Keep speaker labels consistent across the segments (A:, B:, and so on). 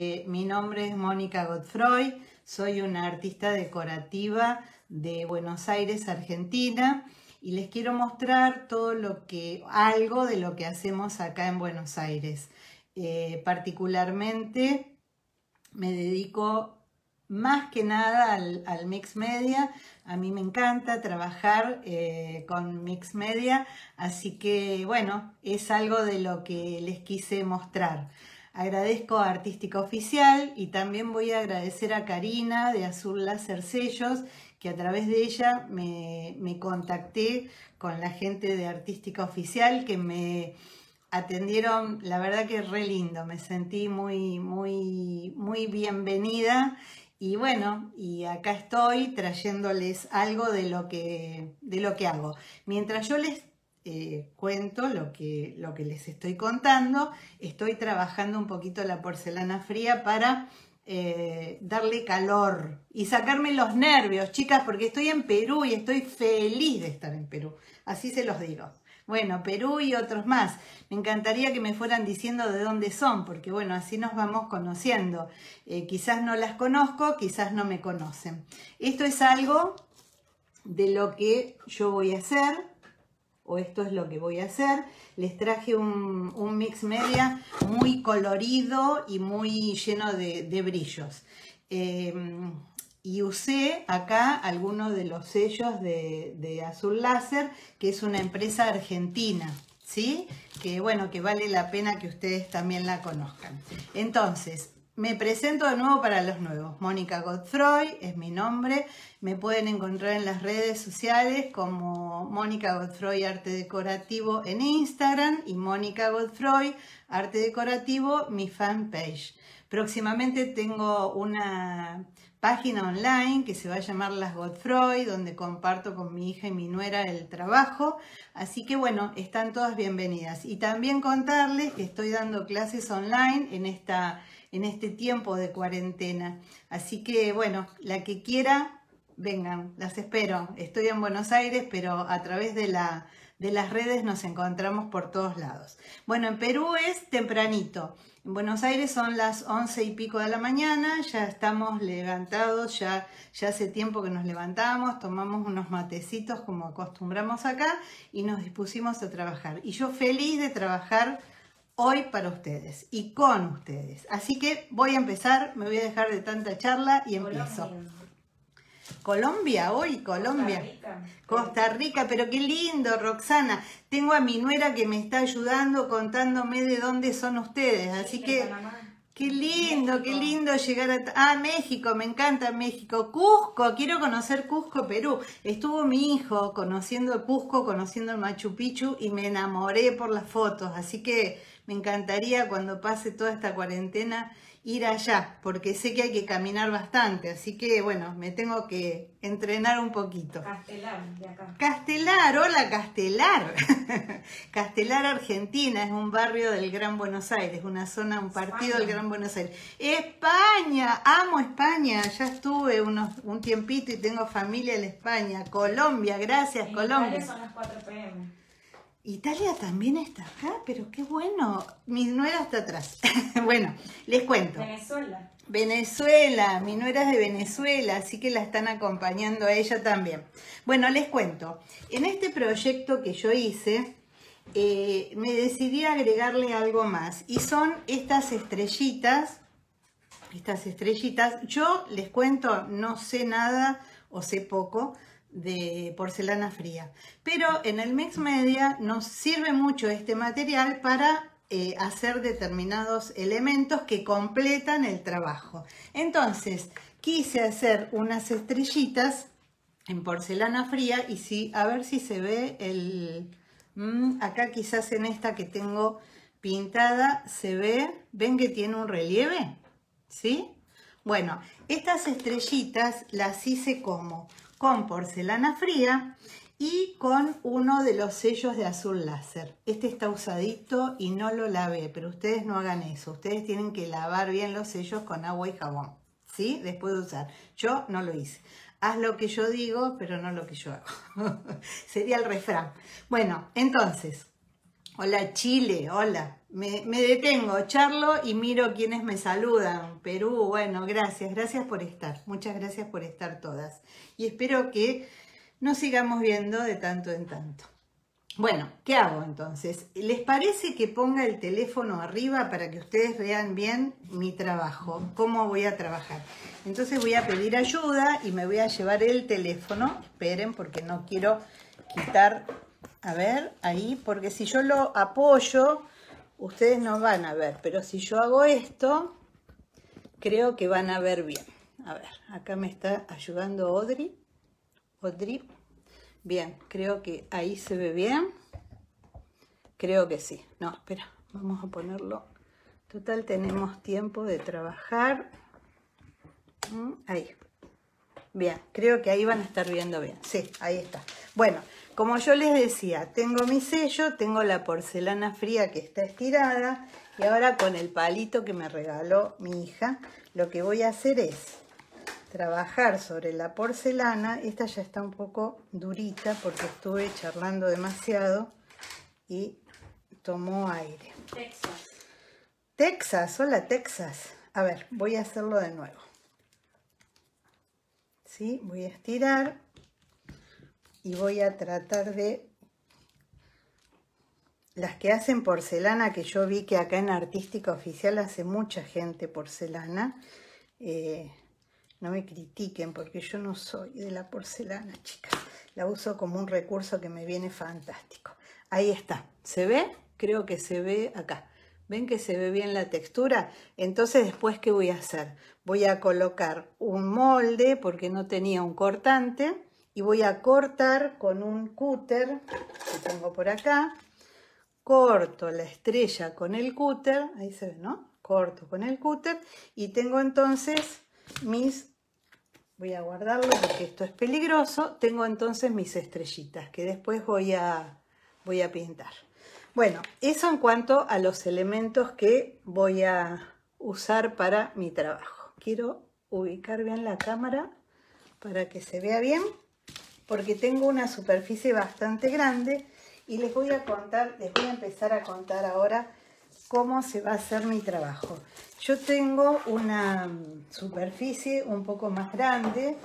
A: Eh, mi nombre es Mónica Godfroy, soy una artista decorativa de Buenos Aires, Argentina, y les quiero mostrar todo lo que, algo de lo que hacemos acá en Buenos Aires. Eh, particularmente me dedico más que nada al, mix media. A mí me encanta trabajar eh, con mix media, así que bueno, es algo de lo que les quise mostrar. Agradezco a Artística Oficial y también voy a agradecer a Karina de Azul Láser Sellos, que a través de ella me, contacté con la gente de Artística Oficial que me atendieron, la verdad que re lindo, me sentí muy, muy, muy bienvenida y bueno, y acá estoy trayéndoles algo de lo que, de lo que hago. Mientras yo les eh, cuento lo que, lo que les estoy contando, estoy trabajando un poquito la porcelana fría para eh, darle calor y sacarme los nervios, chicas, porque estoy en Perú y estoy feliz de estar en Perú. Así se los digo. Bueno, Perú y otros más. Me encantaría que me fueran diciendo de dónde son, porque bueno, así nos vamos conociendo. Eh, quizás no las conozco, quizás no me conocen. Esto es algo de lo que yo voy a hacer, o esto es lo que voy a hacer. Les traje un, mix media muy colorido y muy lleno de, brillos. Eh, y usé acá algunos de los sellos de, Azul Láser, que es una empresa argentina, ¿sí? Que bueno, que vale la pena que ustedes también la conozcan. Entonces, me presento de nuevo para los nuevos. Mónica Godfroy es mi nombre. Me pueden encontrar en las redes sociales como Mónica Godfroy Arte Decorativo en Instagram y Mónica Godfroy Arte Decorativo, mi fanpage. Próximamente tengo una página online que se va a llamar Las Godfroy, donde comparto con mi hija y mi nuera el trabajo. Así que bueno, están todas bienvenidas. Y también contarles que estoy dando clases online en, esta, en este tiempo de cuarentena. Así que bueno, la que quiera, vengan, las espero. Estoy en Buenos Aires, pero a través de la de las redes nos encontramos por todos lados. Bueno, en Perú es tempranito. En Buenos Aires son las once y pico de la mañana, ya estamos levantados, ya, ya hace tiempo que nos levantamos, tomamos unos matecitos como acostumbramos acá y nos dispusimos a trabajar. Y yo feliz de trabajar hoy para ustedes y con ustedes. Así que voy a empezar, me voy a dejar de tanta charla y empiezo. Colombia, hoy Colombia. Costa Rica. Costa Rica, pero qué lindo, Roxana. Tengo a mi nuera que me está ayudando contándome de dónde son ustedes, así que... Qué lindo, qué lindo llegar a... Ah, México, me encanta México. Cusco, quiero conocer Cusco, Perú. Estuvo mi hijo conociendo Cusco, conociendo el Machu Picchu y me enamoré por las fotos. Así que me encantaría cuando pase toda esta cuarentena ir allá, porque sé que hay que caminar bastante, así que bueno, me tengo que entrenar un poquito.
B: Castelar, de acá.
A: Castelar, hola Castelar. Castelar, Argentina, es un barrio del Gran Buenos Aires, una zona, un partido del Gran Buenos Aires. España, amo España, ya estuve unos, un tiempito y tengo familia en España. Colombia, gracias Colombia.
B: son las 4 pm.
A: Italia también está acá, pero qué bueno. Mi nuera está atrás. bueno, les cuento.
B: Venezuela.
A: Venezuela, mi nuera es de Venezuela, así que la están acompañando a ella también. Bueno, les cuento. En este proyecto que yo hice, eh, me decidí agregarle algo más. Y son estas estrellitas, estas estrellitas. Yo les cuento, no sé nada o sé poco de porcelana fría. Pero en el mix media nos sirve mucho este material para eh, hacer determinados elementos que completan el trabajo. Entonces, quise hacer unas estrellitas en porcelana fría y sí, a ver si se ve el... Mm, acá quizás en esta que tengo pintada se ve, ven que tiene un relieve, ¿sí? Bueno, estas estrellitas las hice como con porcelana fría y con uno de los sellos de azul láser. Este está usadito y no lo lavé, pero ustedes no hagan eso. Ustedes tienen que lavar bien los sellos con agua y jabón, ¿sí? Después de usar. Yo no lo hice. Haz lo que yo digo, pero no lo que yo hago. Sería el refrán. Bueno, entonces, Hola Chile, hola. Me, me, detengo, charlo y miro quienes me saludan. Perú, bueno, gracias, gracias por estar. Muchas gracias por estar todas. Y espero que nos sigamos viendo de tanto en tanto. Bueno, ¿qué hago entonces? ¿Les parece que ponga el teléfono arriba para que ustedes vean bien mi trabajo? ¿Cómo voy a trabajar? Entonces voy a pedir ayuda y me voy a llevar el teléfono. Esperen porque no quiero quitar a ver, ahí, porque si yo lo apoyo, ustedes no van a ver, pero si yo hago esto, creo que van a ver bien. A ver, acá me está ayudando Audrey. Audrey. Bien, creo que ahí se ve bien. Creo que sí. No, espera, vamos a ponerlo. Total, tenemos tiempo de trabajar. Mm, ahí. Bien, creo que ahí van a estar viendo bien. Sí, ahí está. Bueno, como yo les decía, tengo mi sello, tengo la porcelana fría que está estirada y ahora con el palito que me regaló mi hija, lo que voy a hacer es trabajar sobre la porcelana. Esta ya está un poco durita porque estuve charlando demasiado y tomó aire. Texas. Texas, hola Texas. A ver, voy a hacerlo de nuevo. ¿Sí? Voy a estirar y voy a tratar de las que hacen porcelana, que yo vi que acá en Artística Oficial hace mucha gente porcelana, eh, no me critiquen porque yo no soy de la porcelana, chicas. La uso como un recurso que me viene fantástico. Ahí está. ¿Se ve? Creo que se ve acá. ¿Ven que se ve bien la textura? Entonces después, ¿qué voy a hacer? Voy a colocar un molde porque no tenía un cortante y voy a cortar con un cúter que tengo por acá. Corto la estrella con el cúter, ahí se ve, ¿no? Corto con el cúter y tengo entonces mis, voy a guardarlo porque esto es peligroso, tengo entonces mis estrellitas que después voy a, voy a pintar. Bueno, eso en cuanto a los elementos que voy a usar para mi trabajo. Quiero ubicar bien la cámara para que se vea bien porque tengo una superficie bastante grande y les voy a contar, les voy a empezar a contar ahora cómo se va a hacer mi trabajo. Yo tengo una superficie un poco más grande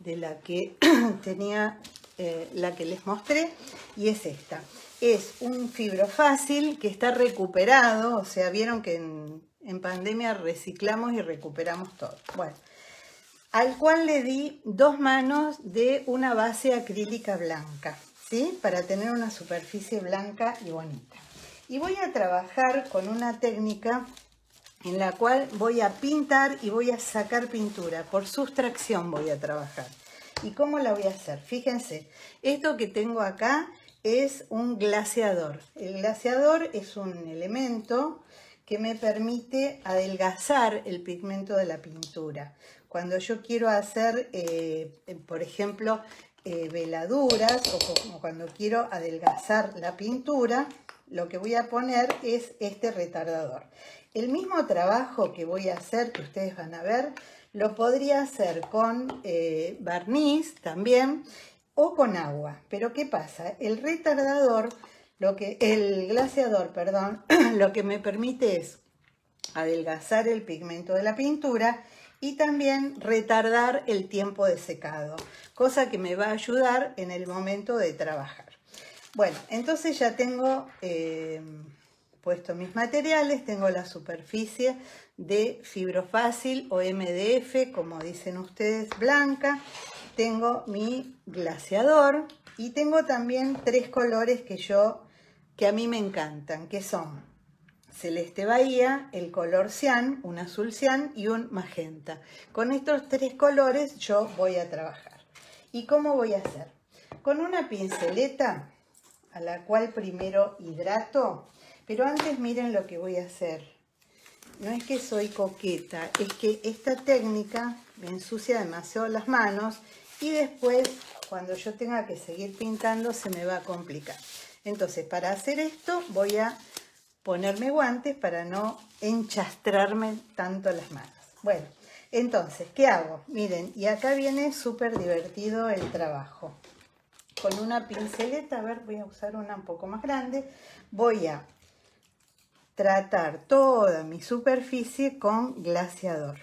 A: de la que tenía eh, la que les mostré y es esta. Es un fibro fácil que está recuperado, o sea, vieron que en, en pandemia reciclamos y recuperamos todo. Bueno, al cual le di dos manos de una base acrílica blanca, ¿sí? Para tener una superficie blanca y bonita. Y voy a trabajar con una técnica en la cual voy a pintar y voy a sacar pintura. Por sustracción voy a trabajar. ¿Y cómo la voy a hacer? Fíjense, esto que tengo acá es un glaseador. El glaseador es un elemento que me permite adelgazar el pigmento de la pintura. Cuando yo quiero hacer, eh, por ejemplo, eh, veladuras o cuando quiero adelgazar la pintura, lo que voy a poner es este retardador. El mismo trabajo que voy a hacer, que ustedes van a ver, lo podría hacer con eh, barniz también o con agua. Pero ¿qué pasa? El retardador, lo que, el glaseador, perdón, lo que me permite es adelgazar el pigmento de la pintura y también retardar el tiempo de secado, cosa que me va a ayudar en el momento de trabajar. Bueno, entonces ya tengo eh, puesto mis materiales, tengo la superficie de fibrofácil o MDF, como dicen ustedes, blanca, tengo mi glaseador y tengo también tres colores que yo, que a mí me encantan, que son celeste bahía, el color cian, un azul cian y un magenta. Con estos tres colores yo voy a trabajar. ¿Y cómo voy a hacer? Con una pinceleta a la cual primero hidrato, pero antes miren lo que voy a hacer. No es que soy coqueta, es que esta técnica me ensucia demasiado las manos y después cuando yo tenga que seguir pintando se me va a complicar. Entonces para hacer esto voy a ponerme guantes para no enchastrarme tanto las manos. Bueno, entonces, ¿qué hago? Miren, y acá viene súper divertido el trabajo. Con una pinceleta, a ver, voy a usar una un poco más grande, voy a tratar toda mi superficie con glaseador.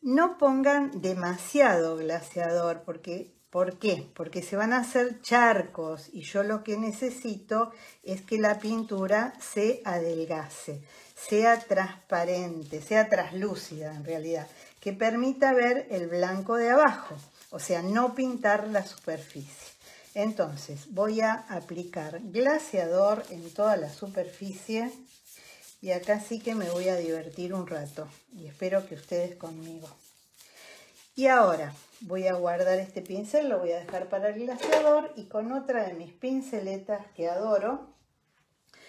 A: No pongan demasiado glaseador porque ¿Por qué? Porque se van a hacer charcos y yo lo que necesito es que la pintura se adelgace, sea transparente, sea traslúcida en realidad, que permita ver el blanco de abajo, o sea, no pintar la superficie. Entonces voy a aplicar glaseador en toda la superficie y acá sí que me voy a divertir un rato y espero que ustedes conmigo. Y ahora voy a guardar este pincel, lo voy a dejar para el glaseador y con otra de mis pinceletas que adoro,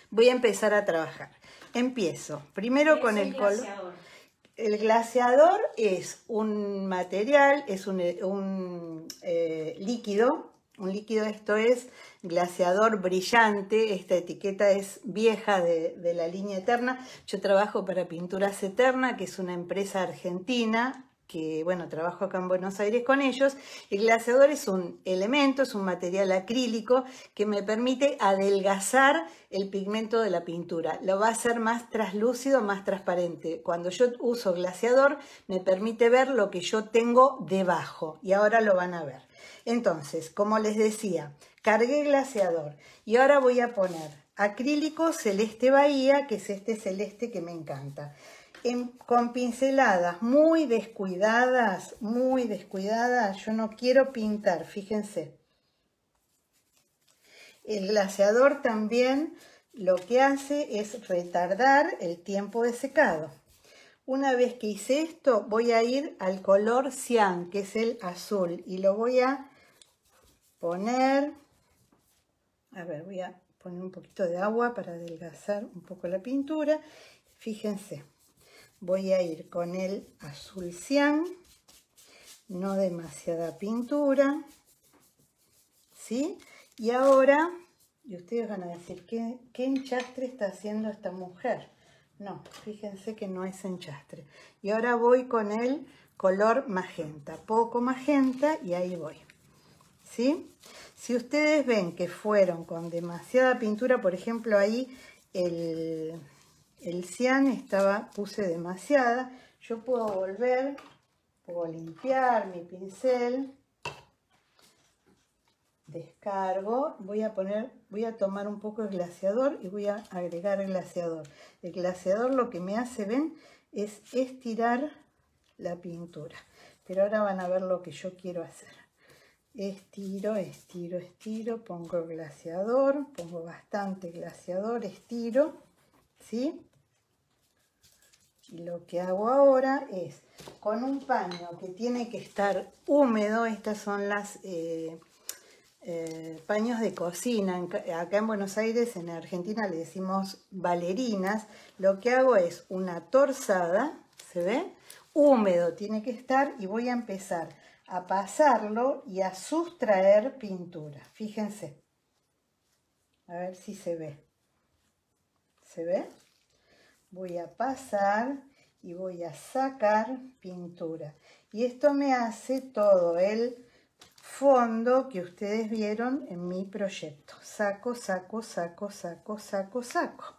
A: voy a empezar a trabajar. Empiezo primero con el, color. El glaseador es un material, es un, eh, líquido, un líquido esto es glaseador brillante, esta etiqueta es vieja de, de la línea Eterna. Yo trabajo para Pinturas Eterna, que es una empresa argentina, que bueno, trabajo acá en Buenos Aires con ellos. El glaseador es un elemento, es un material acrílico que me permite adelgazar el pigmento de la pintura. Lo va a hacer más traslúcido, más transparente. Cuando yo uso glaseador me permite ver lo que yo tengo debajo y ahora lo van a ver. Entonces, como les decía, cargué glaseador y ahora voy a poner acrílico celeste bahía, que es este celeste que me encanta con pinceladas muy descuidadas, muy descuidadas, yo no quiero pintar, fíjense. El glaseador también lo que hace es retardar el tiempo de secado. Una vez que hice esto, voy a ir al color cian, que es el azul, y lo voy a poner, a ver, voy a poner un poquito de agua para adelgazar un poco la pintura. Fíjense, voy a ir con el azul cian, no demasiada pintura, ¿sí? Y ahora, y ustedes van a decir, ¿qué, qué enchastre está haciendo esta mujer? No, fíjense que no es enchastre. Y ahora voy con el color magenta, poco magenta y ahí voy. ¿Sí? Si ustedes ven que fueron con demasiada pintura, por ejemplo ahí el, el cian estaba, puse demasiada. Yo puedo volver, puedo limpiar mi pincel, descargo, voy a poner, voy a tomar un poco de glaseador y voy a agregar el glaseador. El glaseador lo que me hace, ven, es estirar la pintura. Pero ahora van a ver lo que yo quiero hacer. Estiro, estiro, estiro, pongo el glaseador, pongo bastante glaseador, estiro, ¿sí? Y lo que hago ahora es, con un paño que tiene que estar húmedo, estas son las eh, eh, paños de cocina, acá en Buenos Aires, en Argentina le decimos valerinas, lo que hago es una torzada, ¿se ve? Húmedo tiene que estar y voy a empezar a pasarlo y a sustraer pintura. Fíjense. A ver si se ve. ¿Se ve? voy a pasar y voy a sacar pintura. Y esto me hace todo el fondo que ustedes vieron en mi proyecto. Saco, saco, saco, saco, saco, saco.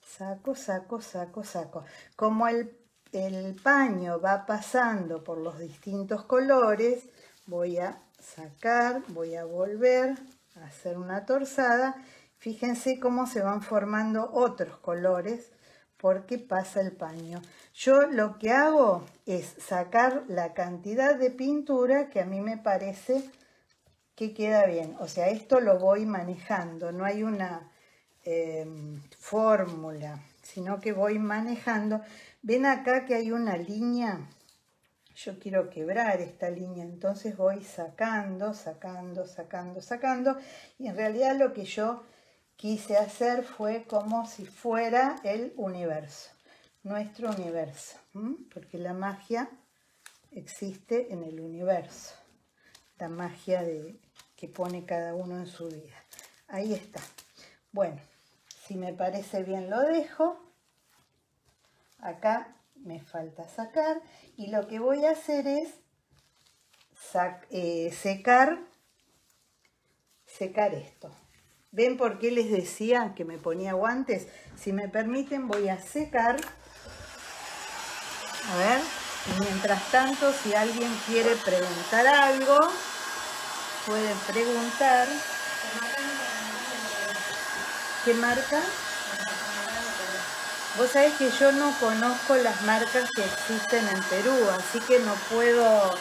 A: Saco, saco, saco, saco. Como el, el paño va pasando por los distintos colores, voy a sacar, voy a volver a hacer una torzada. Fíjense cómo se van formando otros colores porque pasa el paño. Yo lo que hago es sacar la cantidad de pintura que a mí me parece que queda bien. O sea, esto lo voy manejando, no hay una em, fórmula, sino que voy manejando. Ven acá que hay una línea, yo quiero quebrar esta línea, entonces voy sacando, sacando, sacando, sacando, y en realidad lo que yo quise hacer fue como si fuera el universo, nuestro universo, porque la magia existe en el universo, la magia de, que pone cada uno en su vida. Ahí está. Bueno, si me parece bien lo dejo. Acá me falta sacar y lo que voy a hacer es eh, secar secar esto. ¿Ven por qué les decía que me ponía guantes? Si me permiten voy a secar. A ver, mientras tanto si alguien quiere preguntar algo, pueden preguntar. ¿Qué marca? Vos sabés que yo no conozco las marcas que existen en Perú, así que no puedo,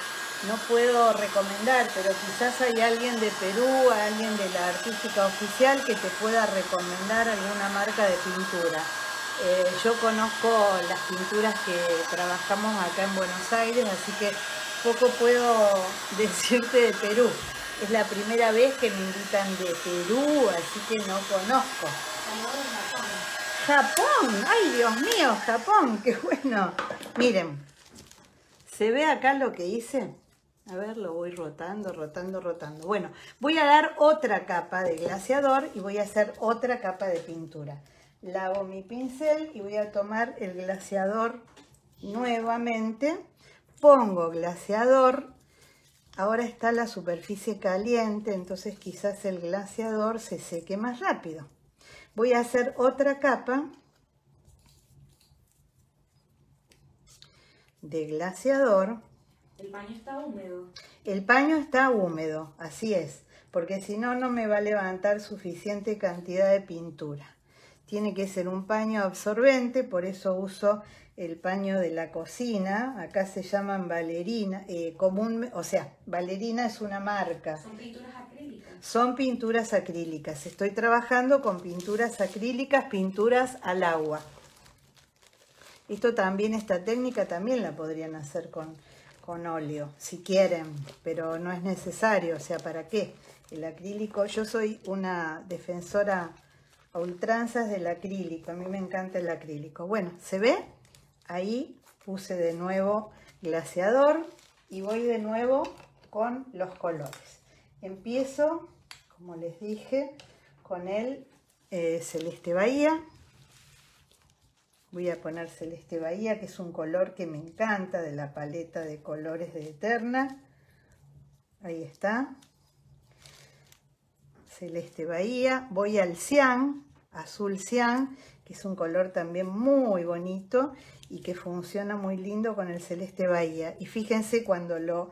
A: no puedo recomendar, pero quizás hay alguien de Perú, alguien de la artística oficial que te pueda recomendar alguna marca de pintura. Eh, yo conozco las pinturas que trabajamos acá en Buenos Aires, así que poco puedo decirte de Perú. Es la primera vez que me invitan de Perú, así que no conozco. Japón, ay Dios mío, Japón, qué bueno. Miren, ¿se ve acá lo que hice? A ver, lo voy rotando, rotando, rotando. Bueno, voy a dar otra capa de glaseador y voy a hacer otra capa de pintura. Lavo mi pincel y voy a tomar el glaseador nuevamente. Pongo glaseador Ahora está la superficie caliente, entonces quizás el glaseador se seque más rápido. Voy a hacer otra capa de glaseador.
B: El paño está húmedo.
A: El paño está húmedo, así es, porque si no, no me va a levantar suficiente cantidad de pintura. Tiene que ser un paño absorbente, por eso uso el paño de la cocina, acá se llaman valerina, eh, común, o sea, valerina es una marca.
B: Son pinturas.
A: Son pinturas acrílicas. Estoy trabajando con pinturas acrílicas, pinturas al agua. Esto también, esta técnica también la podrían hacer con, con óleo, si quieren, pero no es necesario, o sea, ¿para qué? El acrílico, yo soy una defensora a ultranzas del acrílico, a mí me encanta el acrílico. Bueno, ¿se ve? ahí puse de nuevo glaseador y voy de nuevo con los colores. Empiezo, como les dije, con el eh, Celeste Bahía. Voy a poner Celeste Bahía, que es un color que me encanta de la paleta de colores de Eterna. Ahí está. Celeste Bahía. Voy al cian, azul cian, que es un color también muy bonito y que funciona muy lindo con el celeste bahía. Y fíjense cuando, lo,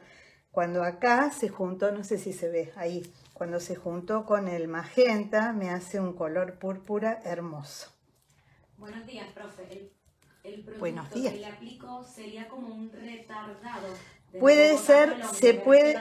A: cuando acá se juntó, no sé si se ve ahí, cuando se juntó con el magenta, me hace un color púrpura hermoso.
B: Buenos días, profe. El, el producto
A: Buenos días.
B: que le aplico sería como un retardado. de
A: Puede ser, se puede-.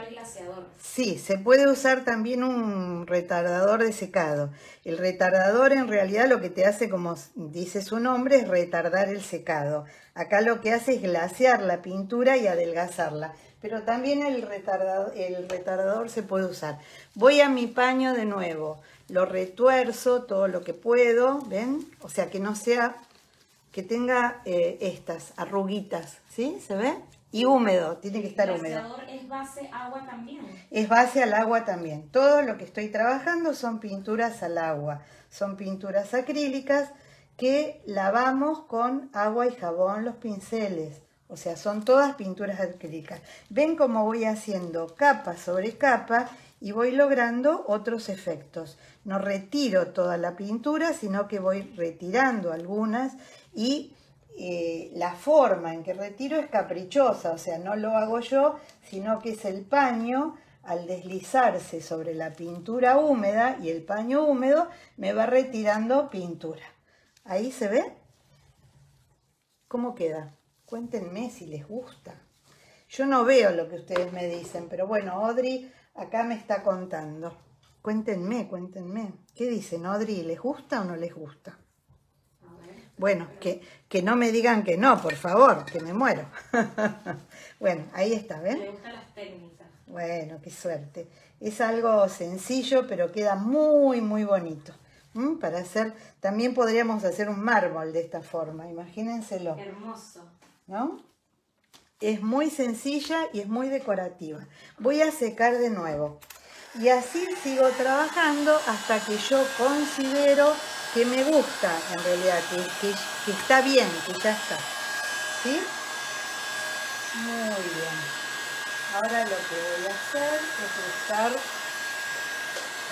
A: Sí, se puede usar también un retardador de secado. El retardador en realidad lo que te hace, como dice su nombre, es retardar el secado. Acá lo que hace es glasear la pintura y adelgazarla. Pero también el retardador, el retardador se puede usar. Voy a mi paño de nuevo, lo retuerzo todo lo que puedo, ¿ven? O sea, que no sea, que tenga eh, estas arruguitas, ¿sí? ¿Se ve? Y húmedo, tiene que estar
B: El
A: húmedo.
B: es base agua también.
A: Es base al agua también. Todo lo que estoy trabajando son pinturas al agua. Son pinturas acrílicas que lavamos con agua y jabón los pinceles. O sea, son todas pinturas acrílicas. Ven cómo voy haciendo capa sobre capa y voy logrando otros efectos. No retiro toda la pintura, sino que voy retirando algunas y eh, la forma en que retiro es caprichosa, o sea, no lo hago yo, sino que es el paño al deslizarse sobre la pintura húmeda y el paño húmedo me va retirando pintura. ¿Ahí se ve? ¿Cómo queda? Cuéntenme si les gusta. Yo no veo lo que ustedes me dicen, pero bueno, Audrey acá me está contando. Cuéntenme, cuéntenme. ¿Qué dicen, Audrey? ¿Les gusta o no les gusta? Bueno, que, que no me digan que no, por favor, que me muero. bueno, ahí está, ¿ven?
B: Le gustan las técnicas.
A: Bueno, qué suerte. Es algo sencillo, pero queda muy, muy bonito. Para hacer, también podríamos hacer un mármol de esta forma, imagínenselo,
B: Hermoso.
A: ¿No? Es muy sencilla y es muy decorativa. Voy a secar de nuevo. Y así sigo trabajando hasta que yo considero que me gusta, en realidad, que, que- que está bien, que ya está. ¿Sí? Muy bien. Ahora lo que voy a hacer es usar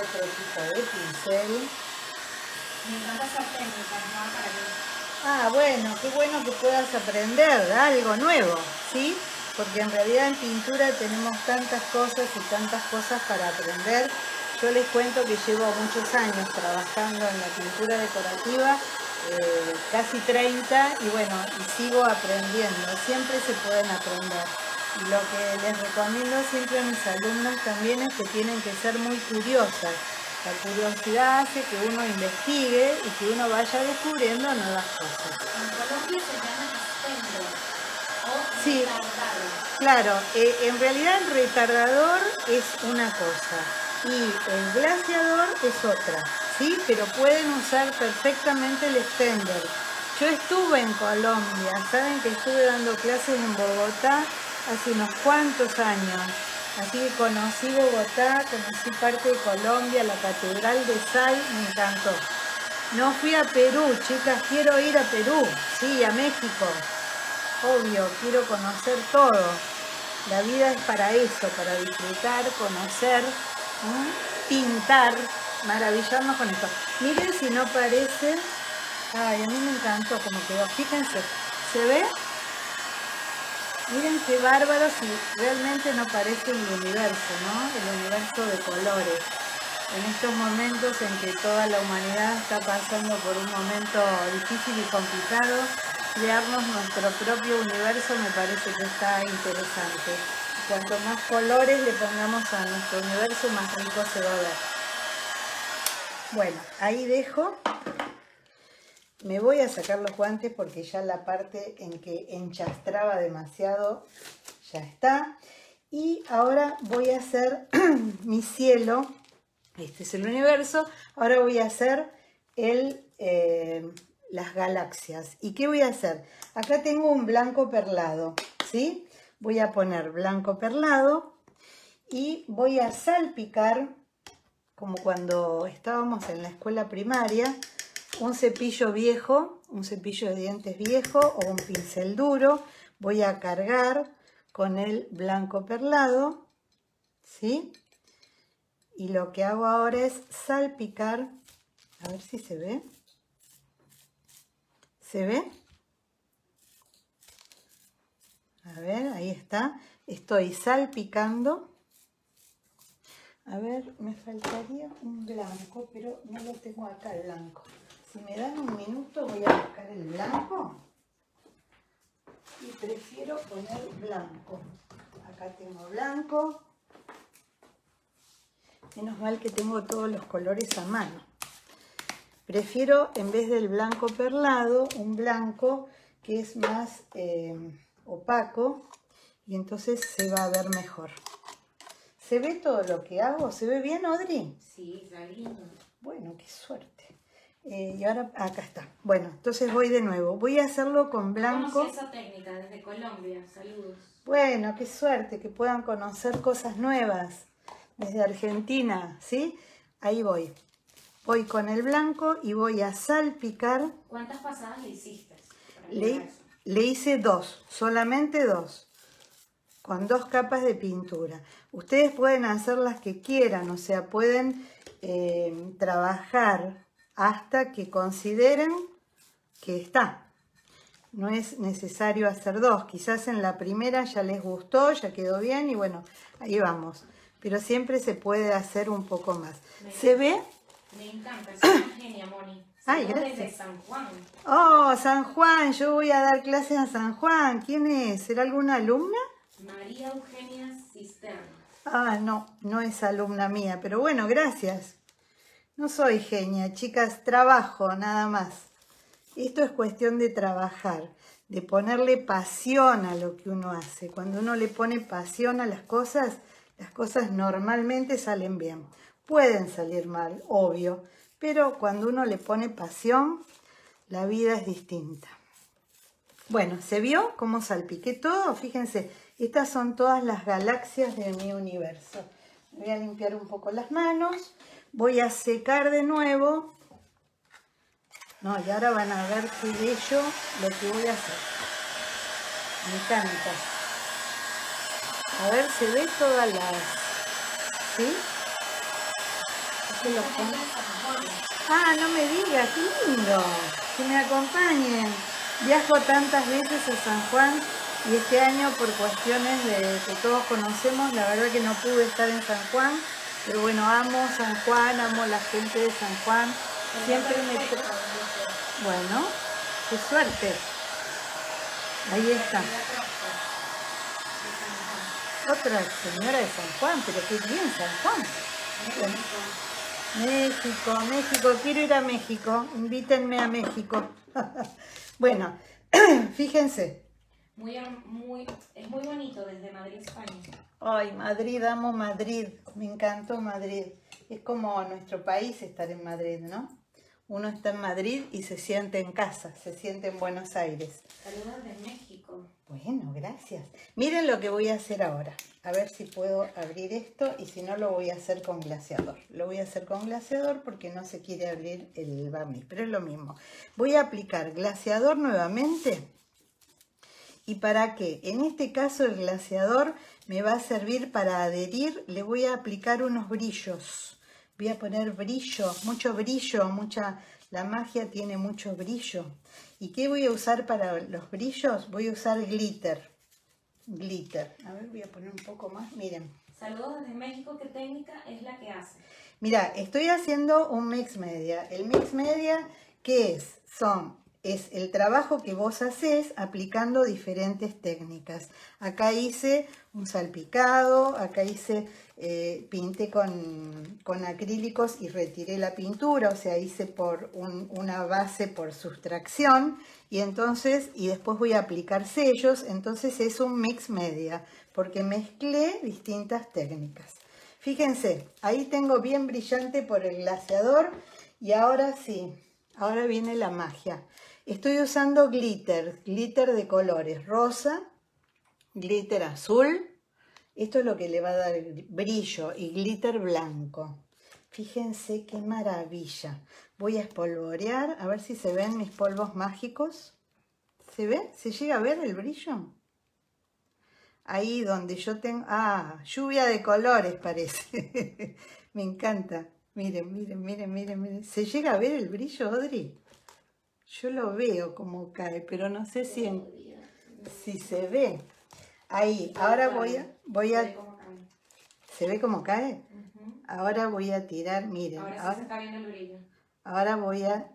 A: otro tipo de pincel.
B: Me encanta técnica, nueva para mí.
A: Ah, bueno, qué bueno que puedas aprender algo nuevo, ¿sí? Porque en realidad en pintura tenemos tantas cosas y tantas cosas para aprender. Yo les cuento que llevo muchos años trabajando en la pintura decorativa, eh, casi 30, y bueno, y sigo aprendiendo. Siempre se pueden aprender. Y lo que les recomiendo siempre a mis alumnas también es que tienen que ser muy curiosas la curiosidad hace que uno investigue y que uno vaya descubriendo nuevas cosas.
B: En Colombia se llama extender o
A: Sí.
B: retardado.
A: Claro, eh, en realidad el retardador es una cosa y el glaciador es otra, ¿sí? Pero pueden usar perfectamente el extender. Yo estuve en Colombia, saben que estuve dando clases en Bogotá hace unos cuantos años. Así que conocí Bogotá, conocí parte de Colombia, la Catedral de Sal, me encantó. No fui a Perú, chicas, quiero ir a Perú, sí, a México. Obvio, quiero conocer todo. La vida es para eso, para disfrutar, conocer, pintar, maravillarnos con esto. Miren si no parece. Ay, a mí me encantó como quedó. Fíjense, ¿se ve? Miren qué bárbaro si realmente no parece el universo, ¿no? El universo de colores. En estos momentos en que toda la humanidad está pasando por un momento difícil y complicado, crearnos nuestro propio universo me parece que está interesante. Cuanto más colores le pongamos a nuestro universo, más rico se va a ver. Bueno, ahí dejo. Me voy a sacar los guantes porque ya la parte en que enchastraba demasiado ya está. Y ahora voy a hacer mi cielo. Este es el universo. Ahora voy a hacer el, eh, las galaxias. ¿Y qué voy a hacer? Acá tengo un blanco perlado. ¿sí? Voy a poner blanco perlado y voy a salpicar, como cuando estábamos en la escuela primaria, un cepillo viejo, un cepillo de dientes viejo o un pincel duro. Voy a cargar con el blanco perlado, ¿sí? Y lo que hago ahora es salpicar, a ver si se ve. ¿Se ve? A ver, ahí está. Estoy salpicando. A ver, me faltaría un blanco, pero no lo tengo acá el blanco. Si me dan un minuto voy a buscar el blanco. Y prefiero poner blanco. Acá tengo blanco. Menos mal que tengo todos los colores a mano. Prefiero, en vez del blanco perlado, un blanco que es más eh, opaco y entonces se va a ver mejor. ¿Se ve todo lo que hago? ¿Se ve bien, Audrey?
B: Sí, está lindo.
A: Bueno, qué suerte. Eh, y ahora acá está. Bueno, entonces voy de nuevo. Voy a hacerlo con blanco.
B: Conocí esa técnica desde Colombia. Saludos.
A: Bueno, qué suerte que puedan conocer cosas nuevas desde Argentina, ¿sí? Ahí voy. Voy con el blanco y voy a salpicar.
B: ¿Cuántas pasadas le hiciste?
A: le hice dos, solamente dos, con dos capas de pintura. Ustedes pueden hacer las que quieran, o sea, pueden eh, trabajar hasta que consideren que está. No es necesario hacer dos. Quizás en la primera ya les gustó, ya quedó bien y bueno, ahí vamos. Pero siempre se puede hacer un poco más. ¿Se ve?
B: Me encanta, es una genia, Moni.
A: Ay, gracias.
B: Desde San Juan.
A: Oh, San Juan, yo voy a dar clases a San Juan. ¿Quién es? ¿Será alguna alumna?
B: María Eugenia Cisterna.
A: Ah, no, no es alumna mía, pero bueno, gracias. No soy genia, chicas, trabajo nada más. Esto es cuestión de trabajar, de ponerle pasión a lo que uno hace. Cuando uno le pone pasión a las cosas, las cosas normalmente salen bien. Pueden salir mal, obvio, pero cuando uno le pone pasión, la vida es distinta. Bueno, ¿se vio cómo salpiqué todo? Fíjense, estas son todas las galaxias de mi universo. Voy a limpiar un poco las manos, voy a secar de nuevo. No, y ahora van a ver qué bello lo que voy a hacer. Me encanta. A ver, se ve todas las... ¿Sí? pongo. Ah, no me digas, qué lindo. Que me acompañen. Viajo tantas veces a San Juan y este año por cuestiones de que todos conocemos, la verdad que no pude estar en San Juan, pero bueno, amo San Juan, amo la gente de San Juan. Siempre me... Bueno, qué suerte. Ahí está. Otra señora de San Juan, pero qué bien San Juan. México, México, quiero ir a México, invítenme a México. bueno, fíjense.
B: Muy, muy, es muy bonito desde Madrid, España.
A: Ay, Madrid, amo Madrid, me encantó Madrid. Es como nuestro país estar en Madrid, ¿no? Uno está en Madrid y se siente en casa, se siente en Buenos Aires.
B: Saludos de México.
A: Bueno, gracias. Miren lo que voy a hacer ahora. A ver si puedo abrir esto y si no lo voy a hacer con glaseador. Lo voy a hacer con glaseador porque no se quiere abrir el barniz, pero es lo mismo. Voy a aplicar glaseador nuevamente. ¿Y para qué? En este caso el glaseador me va a servir para adherir. Le voy a aplicar unos brillos voy a poner brillo, mucho brillo, mucha, la magia tiene mucho brillo. ¿Y qué voy a usar para los brillos? Voy a usar glitter, glitter. A ver, voy a poner un poco más, miren.
B: Saludos desde México, ¿qué técnica es la que hace?
A: Mira, estoy haciendo un mix media. El mix media, ¿qué es? Son es el trabajo que vos haces aplicando diferentes técnicas. Acá hice un salpicado, acá hice, eh, pinté con, acrílicos y retiré la pintura, o sea, hice por una base por sustracción y entonces, y después voy a aplicar sellos, entonces es un mix media, porque mezclé distintas técnicas. Fíjense, ahí tengo bien brillante por el glaseador y ahora sí, ahora viene la magia. Estoy usando glitter, glitter de colores, rosa, glitter azul. Esto es lo que le va a dar brillo y glitter blanco. Fíjense qué maravilla. Voy a espolvorear, a ver si se ven mis polvos mágicos. ¿Se ve? ¿Se llega a ver el brillo? Ahí donde yo tengo... Ah, lluvia de colores parece. Me encanta. Miren, miren, miren, miren, miren. ¿Se llega a ver el brillo, Audrey? Yo lo veo como cae, pero no sé si, si se ve. Ahí, ahora voy a... Voy a ¿Se ve cómo cae? Ahora voy a tirar, miren.
B: Ahora, se está viendo el brillo.
A: Ahora voy a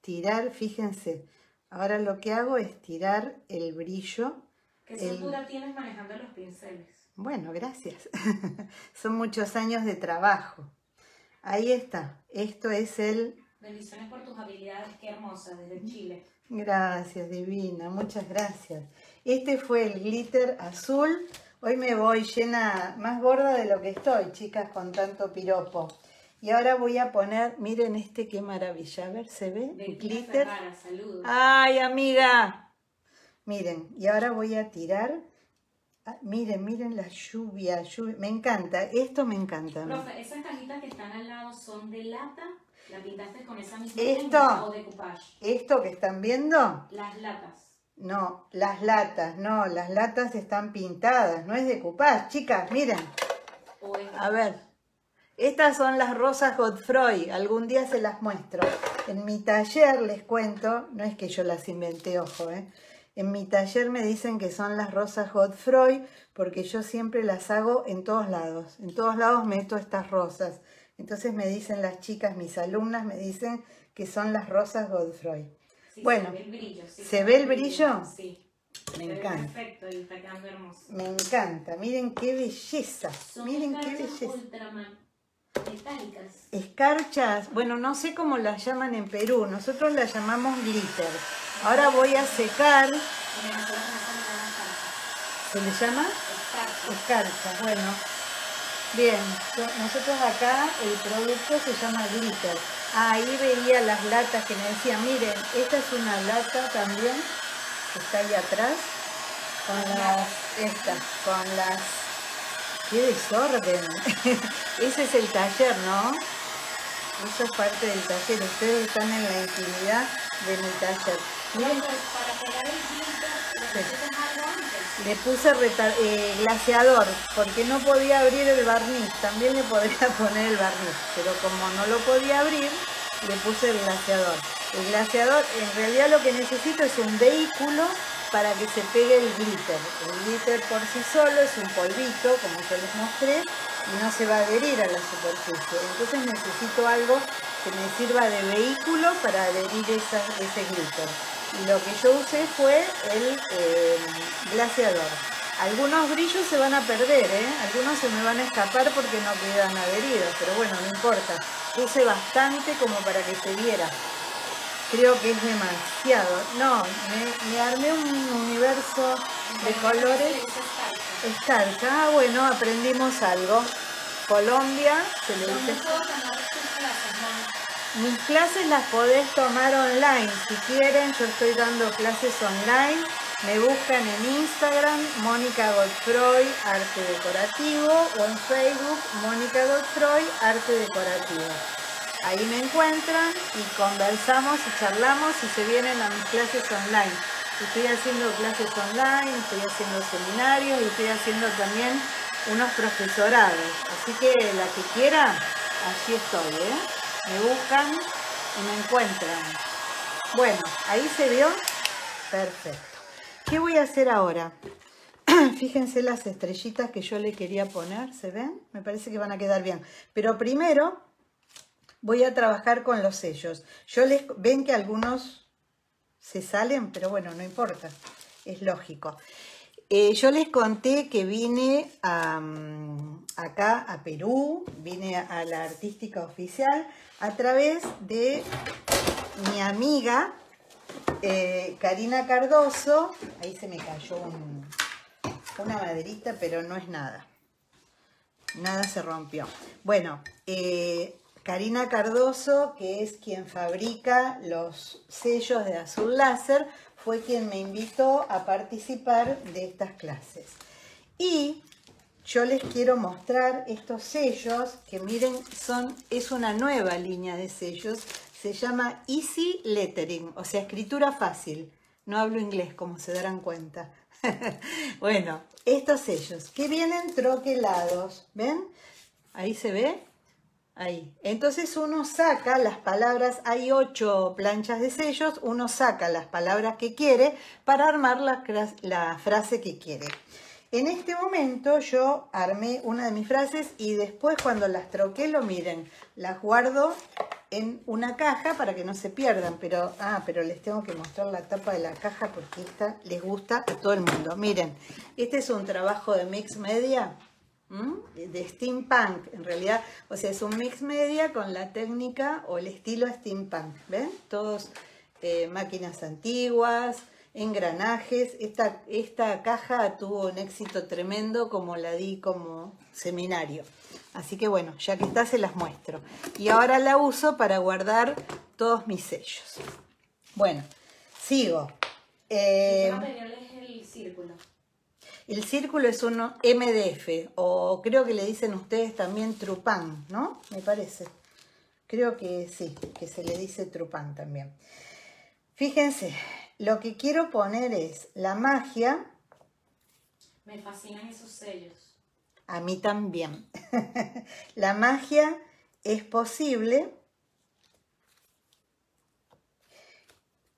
A: tirar, fíjense. Ahora lo que hago es tirar el brillo.
B: ¿Qué soltura tienes manejando los pinceles?
A: Bueno, gracias. Son muchos años de trabajo. Ahí está. Esto es el
B: Bendiciones por tus habilidades, qué hermosa, desde Chile.
A: Gracias, divina, muchas gracias. Este fue el glitter azul. Hoy me voy llena, más gorda de lo que estoy, chicas, con tanto piropo. Y ahora voy a poner, miren este qué maravilla, a ver, ¿se ve?
B: el glitter. saludos.
A: ¡Ay, amiga! Miren, y ahora voy a tirar, ah, miren, miren la lluvia, lluvia, me encanta, esto me encanta.
B: Profe, esas cajitas que están al lado son de lata ¿La pintaste con esa misma
A: esto,
B: o de coupage?
A: ¿Esto que están viendo?
B: Las latas.
A: No, las latas, no, las latas están pintadas, no es de coupage, chicas, miren. A ver, estas son las rosas Godfroy, algún día se las muestro. En mi taller les cuento, no es que yo las inventé, ojo, ¿eh? En mi taller me dicen que son las rosas Godfroy porque yo siempre las hago en todos lados. En todos lados meto estas rosas. Entonces me dicen las chicas, mis alumnas, me dicen que son las rosas Godfroy. bueno,
B: se ve el brillo.
A: ¿Se ve el brillo?
B: Sí.
A: Me encanta.
B: Perfecto y está quedando hermoso.
A: Me encanta. Miren qué belleza. Miren qué belleza.
B: Metálicas.
A: Escarchas, bueno, no sé cómo las llaman en Perú, nosotros las llamamos glitter. Ahora voy a secar. ¿Se le llama? Escarcha, bueno. Bien, nosotros acá el producto se llama glitter. Ahí veía las latas que me decían, miren, esta es una lata también, que está ahí atrás, con las, estas, con las, qué desorden. Ese es el taller, ¿no? Eso es parte del taller, ustedes están en la intimidad de mi taller. Le puse eh, glaseador porque no podía abrir el barniz. También le podría poner el barniz, pero como no lo podía abrir, le puse el glaseador. El glaseador, en realidad lo que necesito es un vehículo para que se pegue el glitter. El glitter por sí solo es un polvito, como yo les mostré, y no se va a adherir a la superficie. Entonces necesito algo que me sirva de vehículo para adherir ese glitter. Lo que yo usé fue el eh, glaseador. Algunos brillos se van a perder, ¿eh? algunos se me van a escapar porque no quedan adheridos, pero bueno, no importa. Puse bastante como para que se viera. Creo que es demasiado. No, me, armé un universo de colores. Escarcha. Ah, bueno, aprendimos algo. Colombia, se le dice. Mis clases las podés tomar online. Si quieren, yo estoy dando clases online. Me buscan en Instagram, Mónica Godfroy, Arte Decorativo, o en Facebook, Mónica Godfroy, Arte Decorativo. Ahí me encuentran y conversamos y charlamos y se vienen a mis clases online. Estoy haciendo clases online, estoy haciendo seminarios y estoy haciendo también unos profesorados. Así que la que quiera, allí estoy, ¿eh? Me buscan y me encuentran. Bueno, ahí se vio. Perfecto. ¿Qué voy a hacer ahora? Fíjense las estrellitas que yo le quería poner, ¿se ven? Me parece que van a quedar bien. Pero primero voy a trabajar con los sellos. Yo les ven que algunos se salen, pero bueno, no importa, es lógico. Eh, yo les conté que vine mm, acá a Perú, vine a la artística oficial a través de mi amiga eh, Karina Cardoso. Ahí se me cayó una maderita, pero no es nada. Nada se rompió. Bueno, eh, Karina Cardoso, que es quien fabrica los sellos de azul láser, fue quien me invitó a participar de estas clases. Y yo les quiero mostrar estos sellos, que miren, son, es una nueva línea de sellos, se llama Easy Lettering, o sea, escritura fácil. No hablo inglés, como se darán cuenta. bueno, estos sellos, que vienen troquelados, ¿ven? Ahí se ve, Ahí. Entonces uno saca las palabras, hay ocho planchas de sellos, uno saca las palabras que quiere para armar la, la, frase que quiere. En este momento yo armé una de mis frases y después cuando las troquelo, miren, las guardo en una caja para que no se pierdan, pero, ah, pero les tengo que mostrar la tapa de la caja porque esta les gusta a todo el mundo. Miren, este es un trabajo de Mix Media de steampunk, en realidad, o sea, es un mix media con la técnica o el estilo steampunk, ¿ven? Todos eh, máquinas antiguas, engranajes, esta, esta caja tuvo un éxito tremendo como la di como seminario. Así que bueno, ya que está se las muestro. Y ahora la uso para guardar todos mis sellos. Bueno, sigo.
B: Eh, el círculo?
A: El círculo es un MDF, o creo que le dicen ustedes también trupán, ¿no? Me parece. Creo que sí, que se le dice trupán también. Fíjense, lo que quiero poner es la magia.
B: Me fascinan esos sellos.
A: A mí también. la magia es posible.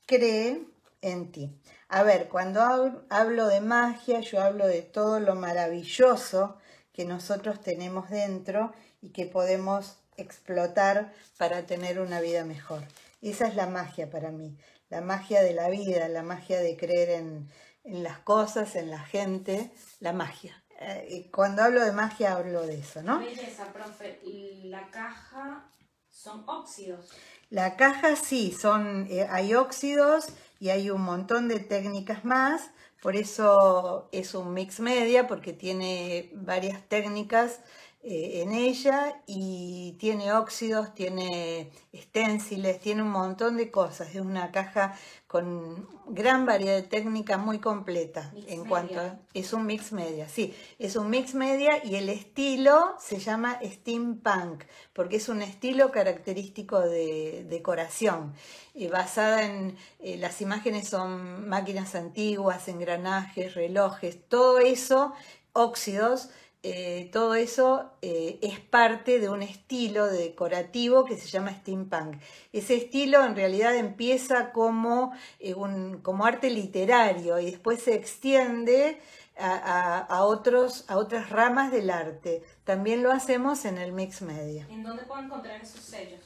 A: Cree en ti. A ver, cuando hablo de magia, yo hablo de todo lo maravilloso que nosotros tenemos dentro y que podemos explotar para tener una vida mejor. Esa es la magia para mí, la magia de la vida, la magia de creer en, las cosas, en la gente, la magia. Eh, cuando hablo de magia hablo de eso, ¿no?
B: Belleza, profe. ¿Y la caja son óxidos?
A: La caja sí, son, eh, hay óxidos y hay un montón de técnicas más, por eso es un mix media, porque tiene varias técnicas eh, en ella y tiene óxidos, tiene esténciles, tiene un montón de cosas. Es una caja con gran variedad de técnicas muy completa
B: Mix
A: en
B: media.
A: cuanto a, es un mix media, sí, es un mix media y el estilo se llama steampunk porque es un estilo característico de decoración eh, basada en eh, las imágenes son máquinas antiguas, engranajes, relojes, todo eso, óxidos eh, todo eso eh, es parte de un estilo decorativo que se llama steampunk. Ese estilo en realidad empieza como, eh, un, como arte literario y después se extiende a, a- a otros, a otras ramas del arte. También lo hacemos en el mix media.
B: ¿En dónde puedo encontrar esos sellos?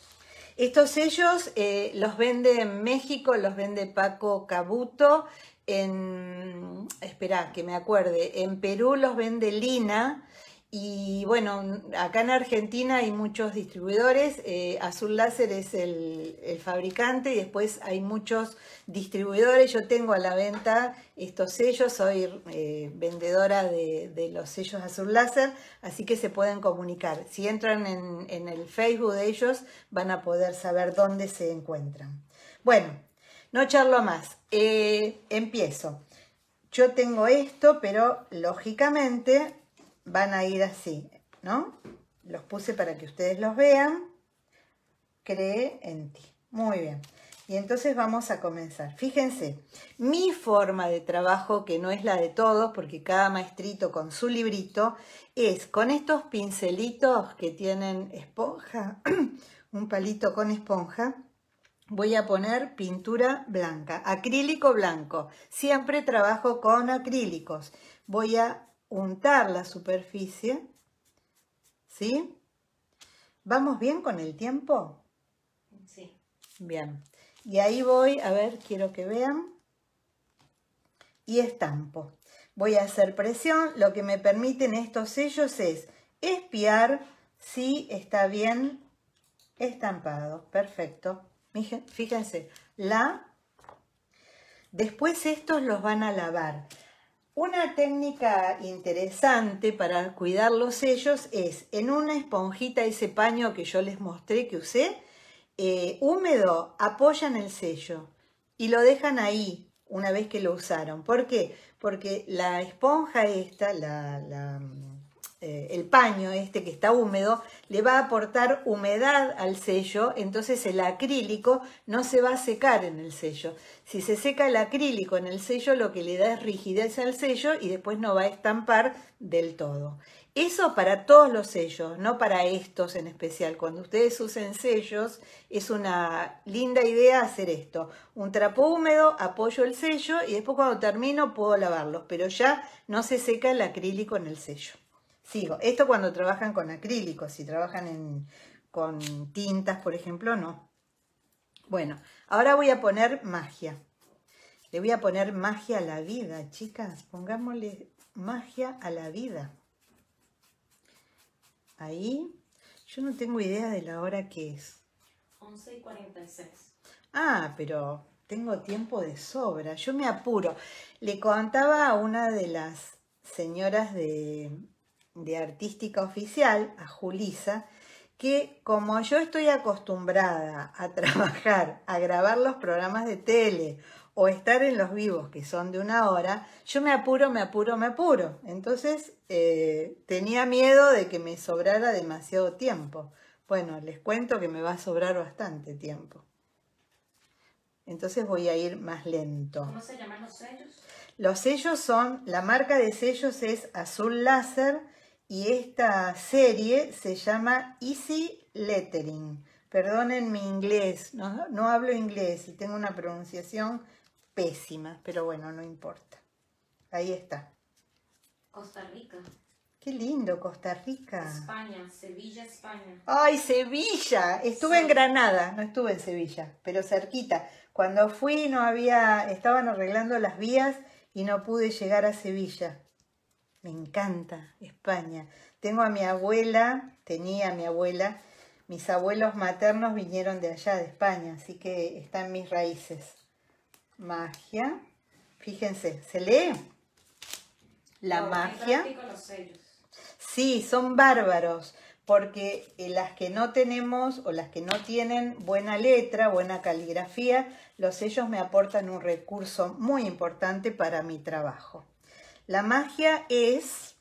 A: Estos sellos eh, los vende en México, los vende Paco Cabuto. En, espera, que me acuerde, en Perú los vende Lina. Y bueno, acá en Argentina hay muchos distribuidores. eh, Azul Láser es el, fabricante y después hay muchos distribuidores. Yo tengo a la venta estos sellos, soy eh, vendedora de, de los sellos Azul Láser, así que se pueden comunicar. Si entran en, en el Facebook de ellos, van a poder saber dónde se encuentran. Bueno, no charlo más. Eh, empiezo. Yo tengo esto, pero lógicamente van a ir así, ¿no? Los puse para que ustedes los vean. Cree en ti. Muy bien. Y entonces vamos a comenzar. Fíjense, mi forma de trabajo, que no es la de todos, porque cada maestrito con su librito, es con estos pincelitos que tienen esponja, un palito con esponja, voy a poner pintura blanca, acrílico blanco. Siempre trabajo con acrílicos. Voy a untar la superficie, ¿sí? ¿Vamos bien con el tiempo?
B: Sí.
A: Bien. Y ahí voy, a ver, quiero que vean. Y estampo. Voy a hacer presión. Lo que me permiten estos sellos es espiar si está bien estampado. Perfecto. Fíjense, la. Después estos los van a lavar. Una técnica interesante para cuidar los sellos es en una esponjita, ese paño que yo les mostré que usé, eh, húmedo, apoyan el sello y lo dejan ahí una vez que lo usaron. ¿Por qué? Porque la esponja esta, la, la, eh, el paño este que está húmedo, le va a aportar humedad al sello, entonces el acrílico no se va a secar en el sello. Si se seca el acrílico en el sello, lo que le da es rigidez al sello y después no va a estampar del todo. Eso para todos los sellos, no para estos en especial. Cuando ustedes usen sellos, es una linda idea hacer esto. Un trapo húmedo, apoyo el sello y después cuando termino puedo lavarlos, pero ya no se seca el acrílico en el sello. Sigo. Esto cuando trabajan con acrílicos, si trabajan en- con tintas, por ejemplo, no. Bueno, ahora voy a poner magia. Le voy a poner magia a la vida, chicas. Pongámosle magia a la vida. Ahí. Yo no tengo idea de la hora que es.
B: 11 y 46.
A: Ah, pero tengo tiempo de sobra. Yo me apuro. Le contaba a una de las señoras de, de artística oficial, a Julisa, que como yo estoy acostumbrada a trabajar, a grabar los programas de tele o estar en los vivos que son de una hora, yo me apuro, me apuro, me apuro. Entonces eh, tenía miedo de que me sobrara demasiado tiempo. Bueno, les cuento que me va a sobrar bastante tiempo. Entonces voy a ir más lento.
B: ¿Cómo se llaman los sellos?
A: Los sellos son, la marca de sellos es Azul Láser y esta serie se llama Easy Lettering. Perdonen mi inglés, no, no hablo inglés y tengo una pronunciación pésima, pero bueno, no importa. Ahí está.
B: Costa Rica,
A: Qué lindo, Costa Rica.
B: España, Sevilla, España.
A: ¡Ay, Sevilla! Estuve en. Granada, no estuve en Sevilla, pero cerquita. Cuando fui no había, estaban arreglando las vías y no pude llegar a Sevilla. Me encanta España. Tengo a mi abuela, tenía a mi abuela, mis abuelos maternos vinieron de allá, de España, así que está en mis raíces. Magia. Fíjense, ¿se lee? La magia.
B: práctico los sellos.
A: Sí, son bárbaros, porque eh, las que no tenemos o las que no tienen buena letra, buena caligrafía, los sellos me aportan un recurso muy importante para mi trabajo. La magia es,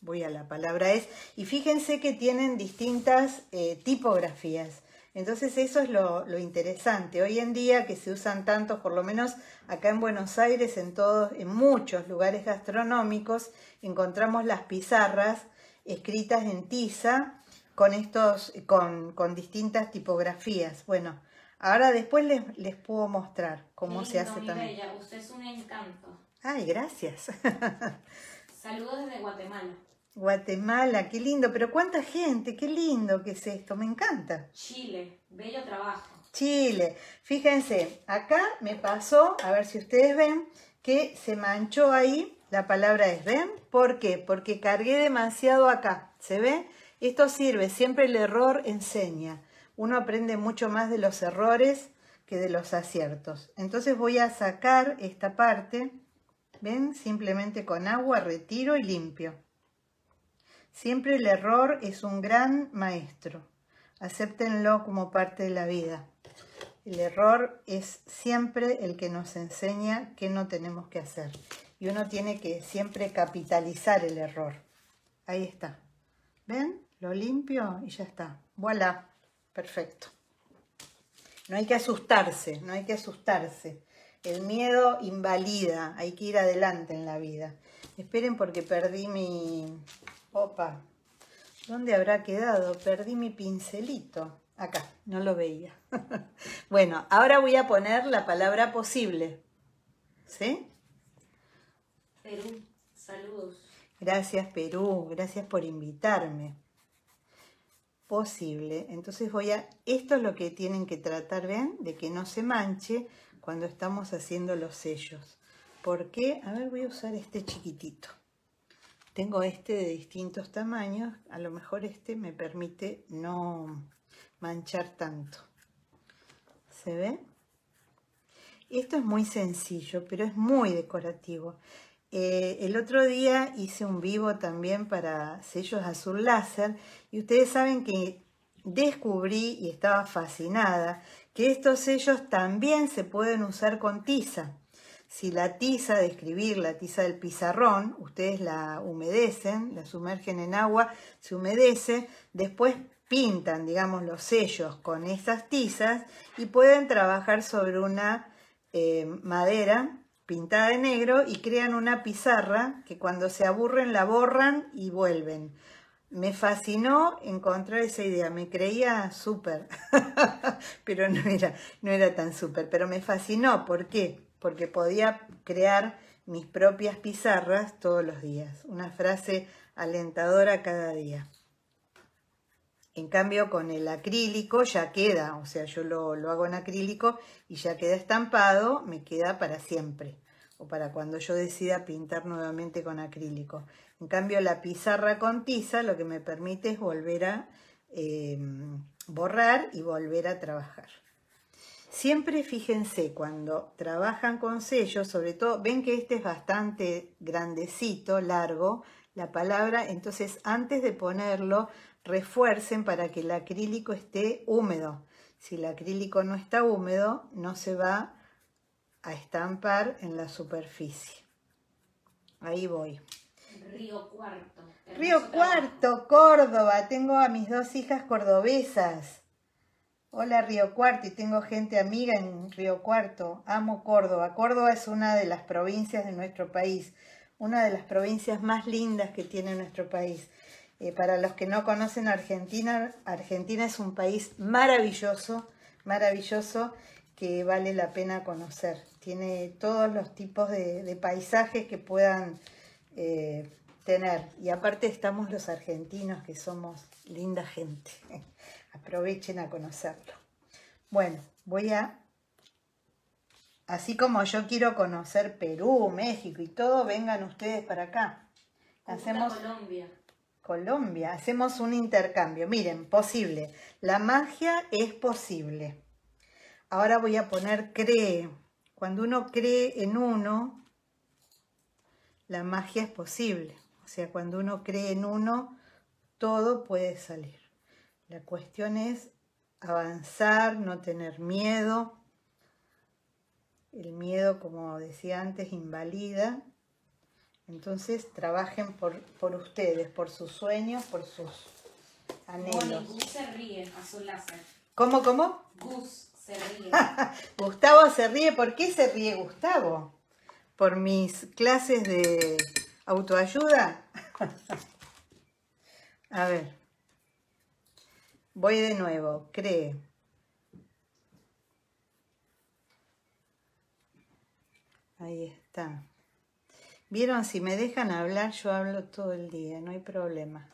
A: voy a la palabra es, y fíjense que tienen distintas eh, tipografías. Entonces eso es lo, interesante. Hoy en día que se usan tantos, por lo menos acá en Buenos Aires, en todos, en muchos lugares gastronómicos, encontramos las pizarras escritas en tiza con estos, con, distintas tipografías. Bueno, ahora después les, les puedo mostrar cómo se hace también.
B: Bella. Usted es un encanto.
A: Ay, gracias.
B: Saludos desde Guatemala.
A: Guatemala, qué lindo, pero cuánta gente, qué lindo que es esto, me encanta.
B: Chile, bello trabajo.
A: Chile, fíjense, acá me pasó, a ver si ustedes ven, que se manchó ahí, la palabra es, ¿ven? ¿Por qué? Porque cargué demasiado acá, ¿se ve? Esto sirve, siempre el error enseña. Uno aprende mucho más de los errores que de los aciertos. Entonces voy a sacar esta parte, ¿ven? Simplemente con agua retiro y limpio. Siempre el error es un gran maestro. Acéptenlo como parte de la vida. El error es siempre el que nos enseña qué no tenemos que hacer. Y uno tiene que siempre capitalizar el error. Ahí está. ¿Ven? Lo limpio y ya está. Voilà. Perfecto. No hay que asustarse, no hay que asustarse. El miedo invalida, hay que ir adelante en la vida. Esperen porque perdí mi, Opa, ¿dónde habrá quedado? Perdí mi pincelito. Acá, no lo veía. bueno, ahora voy a poner la palabra posible. ¿Sí?
B: Perú, saludos.
A: Gracias Perú, gracias por invitarme. Posible. Entonces voy a... Esto es lo que tienen que tratar, ¿ven? De que no se manche cuando estamos haciendo los sellos. ¿Por qué? A ver, voy a usar este chiquitito. Tengo este de distintos tamaños, a lo mejor este me permite no manchar tanto. ¿Se ve? Esto es muy sencillo, pero es muy decorativo. Eh, el otro día hice un vivo también para sellos azul láser y ustedes saben que descubrí y estaba fascinada que estos sellos también se pueden usar con tiza. Si la tiza de escribir, la tiza del pizarrón, ustedes la humedecen, la sumergen en agua, se humedece, después pintan, digamos, los sellos con esas tizas y pueden trabajar sobre una eh, madera pintada de negro y crean una pizarra que cuando se aburren la borran y vuelven. Me fascinó encontrar esa idea, me creía súper, pero no era, no era tan súper, pero me fascinó, ¿por qué? porque podía crear mis propias pizarras todos los días. Una frase alentadora cada día. En cambio, con el acrílico ya queda, o sea, yo lo, hago en acrílico y ya queda estampado, me queda para siempre, o para cuando yo decida pintar nuevamente con acrílico. En cambio, la pizarra con tiza lo que me permite es volver a eh, borrar y volver a trabajar. Siempre fíjense cuando trabajan con sellos, sobre todo, ven que este es bastante grandecito, largo, la palabra, entonces antes de ponerlo, refuercen para que el acrílico esté húmedo. Si el acrílico no está húmedo, no se va a estampar en la superficie. Ahí voy.
B: Río Cuarto.
A: Río Cuarto, Córdoba. Tengo a mis dos hijas cordobesas. Hola Río Cuarto y tengo gente amiga en Río Cuarto. Amo Córdoba. Córdoba es una de las provincias de nuestro país, una de las provincias más lindas que tiene nuestro país. Eh, para los que no conocen Argentina, Argentina es un país maravilloso, maravilloso que vale la pena conocer. Tiene todos los tipos de, paisajes que puedan eh, tener. Y aparte estamos los argentinos que somos linda gente. Aprovechen a conocerlo. Bueno, voy a... Así como yo quiero conocer Perú, México y todo, vengan ustedes para acá.
B: Hacemos Colombia.
A: Colombia, hacemos un intercambio. Miren, posible. La magia es posible. Ahora voy a poner cree. Cuando uno cree en uno, la magia es posible. O sea, cuando uno cree en uno, todo puede salir. La cuestión es avanzar, no tener miedo. El miedo, como decía antes, invalida. Entonces trabajen por, por ustedes, por sus sueños, por sus anhelos.
B: Moni, Gus se ríe, azul láser.
A: ¿Cómo, cómo?
B: Gus se ríe.
A: Gustavo se ríe. ¿Por qué se ríe Gustavo? ¿Por mis clases de autoayuda? A ver. Voy de nuevo. Cree. Ahí está. Vieron, si me dejan hablar, yo hablo todo el día, no hay problema.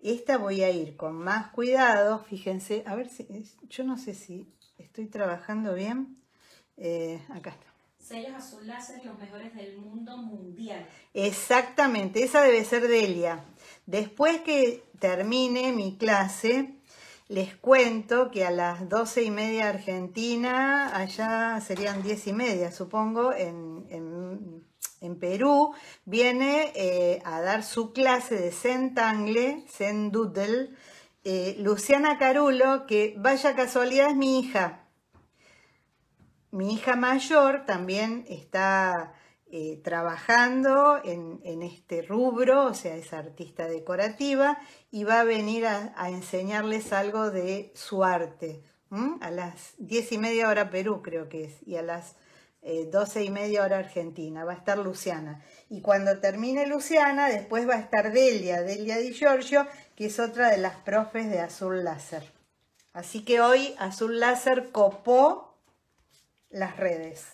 A: Esta voy a ir con más cuidado, fíjense, a ver si, yo no sé si estoy trabajando bien. Eh, acá está.
B: Sellos azul láser, los mejores del mundo mundial.
A: Exactamente, esa debe ser Delia. Después que termine mi clase, les cuento que a las doce y media Argentina, allá serían diez y media, supongo, en, en, en Perú, viene eh, a dar su clase de Zentangle, Zen eh, Luciana Carulo, que vaya casualidad es mi hija. Mi hija mayor también está eh, trabajando en, este rubro, o sea, es artista decorativa y va a venir a, enseñarles algo de su arte. A las diez y media hora Perú creo que es, y a las eh, doce y media hora Argentina, va a estar Luciana. Y cuando termine Luciana, después va a estar Delia, Delia Di Giorgio, que es otra de las profes de Azul Láser. Así que hoy Azul Láser copó las redes.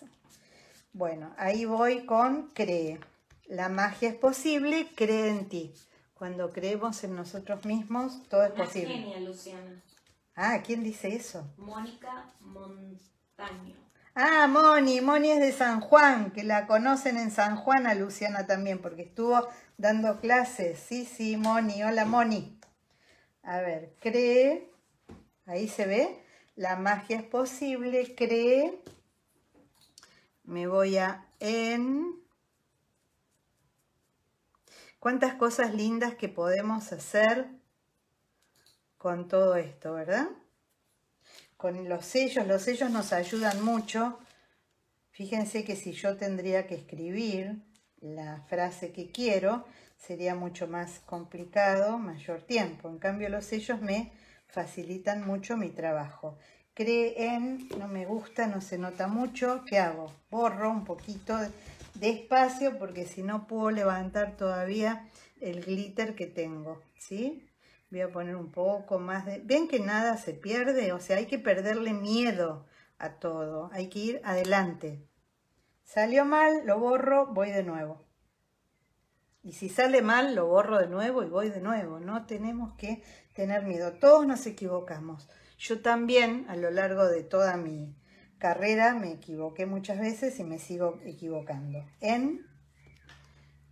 A: Bueno, ahí voy con cree. La magia es posible, cree en ti. Cuando creemos en nosotros mismos, todo es
B: Una
A: posible.
B: genia, Luciana.
A: Ah, ¿quién dice eso?
B: Mónica Montaño.
A: Ah, Moni, Moni es de San Juan, que la conocen en San Juan a Luciana también, porque estuvo dando clases. Sí, sí, Moni, hola Moni. A ver, cree, ahí se ve, la magia es posible, cree, me voy a en... Cuántas cosas lindas que podemos hacer con todo esto, ¿verdad? Con los sellos, los sellos nos ayudan mucho. Fíjense que si yo tendría que escribir la frase que quiero, sería mucho más complicado, mayor tiempo. En cambio, los sellos me facilitan mucho mi trabajo. Creen, no me gusta, no se nota mucho. ¿Qué hago? Borro un poquito despacio porque si no puedo levantar todavía el glitter que tengo, ¿sí? Voy a poner un poco más de... ¿Ven que nada se pierde? O sea, hay que perderle miedo a todo. Hay que ir adelante. Salió mal, lo borro, voy de nuevo. Y si sale mal, lo borro de nuevo y voy de nuevo. No tenemos que tener miedo. Todos nos equivocamos. Yo también, a lo largo de toda mi carrera, me equivoqué muchas veces y me sigo equivocando. En...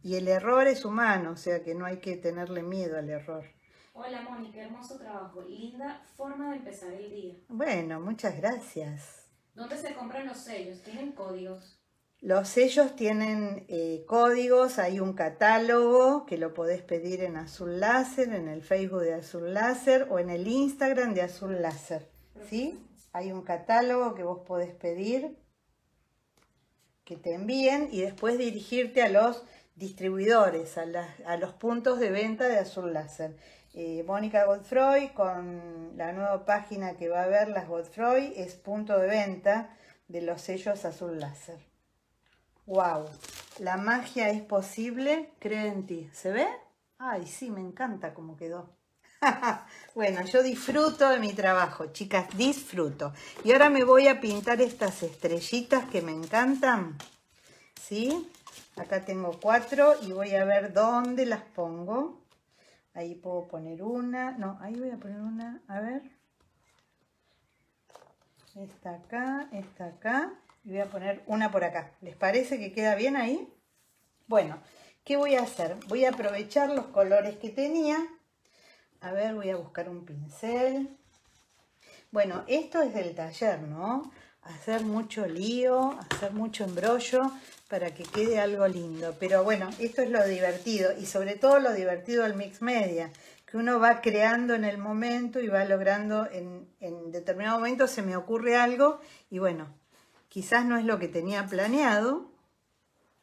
A: Y el error es humano, o sea que no hay que tenerle miedo al error.
B: Hola qué hermoso trabajo. Linda forma de empezar el día.
A: Bueno, muchas gracias.
B: ¿Dónde se compran los sellos? ¿Tienen códigos?
A: Los sellos tienen eh, códigos, hay un catálogo que lo podés pedir en Azul Láser, en el Facebook de Azul Láser o en el Instagram de Azul Láser. ¿sí? Hay un catálogo que vos podés pedir que te envíen y después dirigirte a los distribuidores, a, los puntos de venta de Azul Láser. Eh, Mónica Godfroy con la nueva página que va a ver las Godfroy es punto de venta de los sellos Azul Láser. Wow, la magia es posible, creo en ti. ¿Se ve? Ay, sí, me encanta cómo quedó. bueno, yo disfruto de mi trabajo, chicas, disfruto. Y ahora me voy a pintar estas estrellitas que me encantan. ¿Sí? Acá tengo cuatro y voy a ver dónde las pongo. Ahí puedo poner una. No, ahí voy a poner una. A ver. Esta acá, esta acá. Y voy a poner una por acá. ¿Les parece que queda bien ahí? Bueno, ¿qué voy a hacer? Voy a aprovechar los colores que tenía. A ver, voy a buscar un pincel. Bueno, esto es del taller, ¿no? Hacer mucho lío, hacer mucho embrollo para que quede algo lindo. Pero bueno, esto es lo divertido y sobre todo lo divertido del mix media, que uno va creando en el momento y va logrando en, en determinado momento se me ocurre algo y bueno, quizás no es lo que tenía planeado,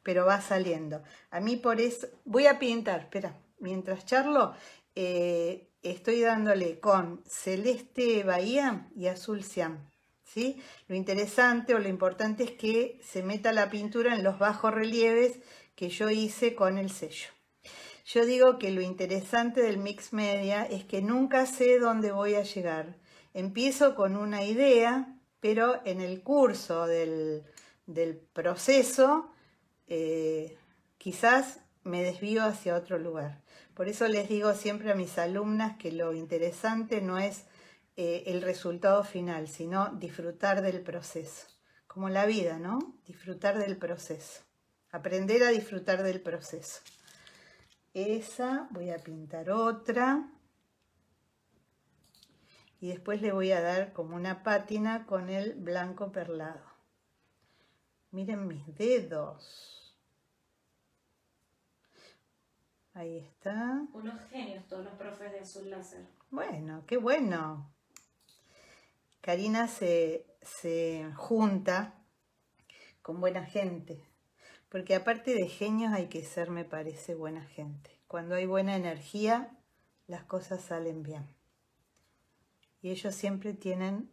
A: pero va saliendo. A mí por eso, voy a pintar, espera, mientras charlo, eh, estoy dándole con celeste bahía y azul cian. ¿sí? Lo interesante o lo importante es que se meta la pintura en los bajos relieves que yo hice con el sello. Yo digo que lo interesante del mix media es que nunca sé dónde voy a llegar. Empiezo con una idea, pero en el curso del, proceso eh, quizás me desvío hacia otro lugar. Por eso les digo siempre a mis alumnas que lo interesante no es eh, el resultado final, sino disfrutar del proceso. Como la vida, ¿no? Disfrutar del proceso. Aprender a disfrutar del proceso. Esa, voy a pintar otra. Y después le voy a dar como una pátina con el blanco perlado. Miren mis dedos. Ahí está.
B: Unos genios todos los profes de azul láser.
A: Bueno, qué bueno. Karina se, se junta con buena gente, porque aparte de genios hay que ser, me parece, buena gente. Cuando hay buena energía, las cosas salen bien. Y ellos siempre tienen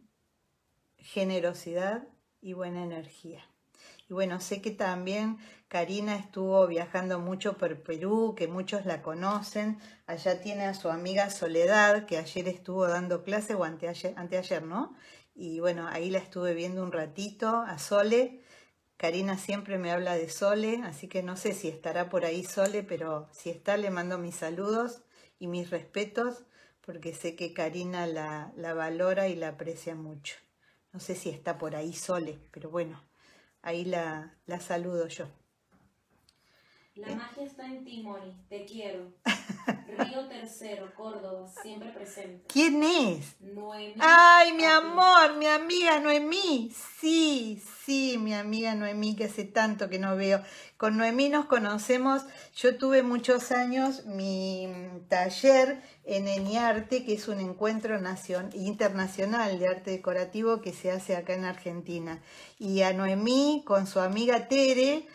A: generosidad y buena energía. Y bueno, sé que también Karina estuvo viajando mucho por Perú, que muchos la conocen. Allá tiene a su amiga Soledad, que ayer estuvo dando clase, o anteayer, anteayer, ¿no? Y bueno, ahí la estuve viendo un ratito, a Sole. Karina siempre me habla de Sole, así que no sé si estará por ahí Sole, pero si está le mando mis saludos y mis respetos, porque sé que Karina la, valora y la aprecia mucho. No sé si está por ahí Sole, pero bueno, ahí la saludo yo.
B: La magia está en ti, Moni. Te quiero. Río Tercero, Córdoba, siempre presente.
A: ¿Quién es?
B: Noemí.
A: Ay, mi amor, mi amiga Noemí. Sí, sí, mi amiga Noemí, que hace tanto que no veo. Con Noemí nos conocemos. Yo tuve muchos años mi taller en Eniarte, que es un encuentro internacional de arte decorativo que se hace acá en Argentina. Y a Noemí, con su amiga Tere,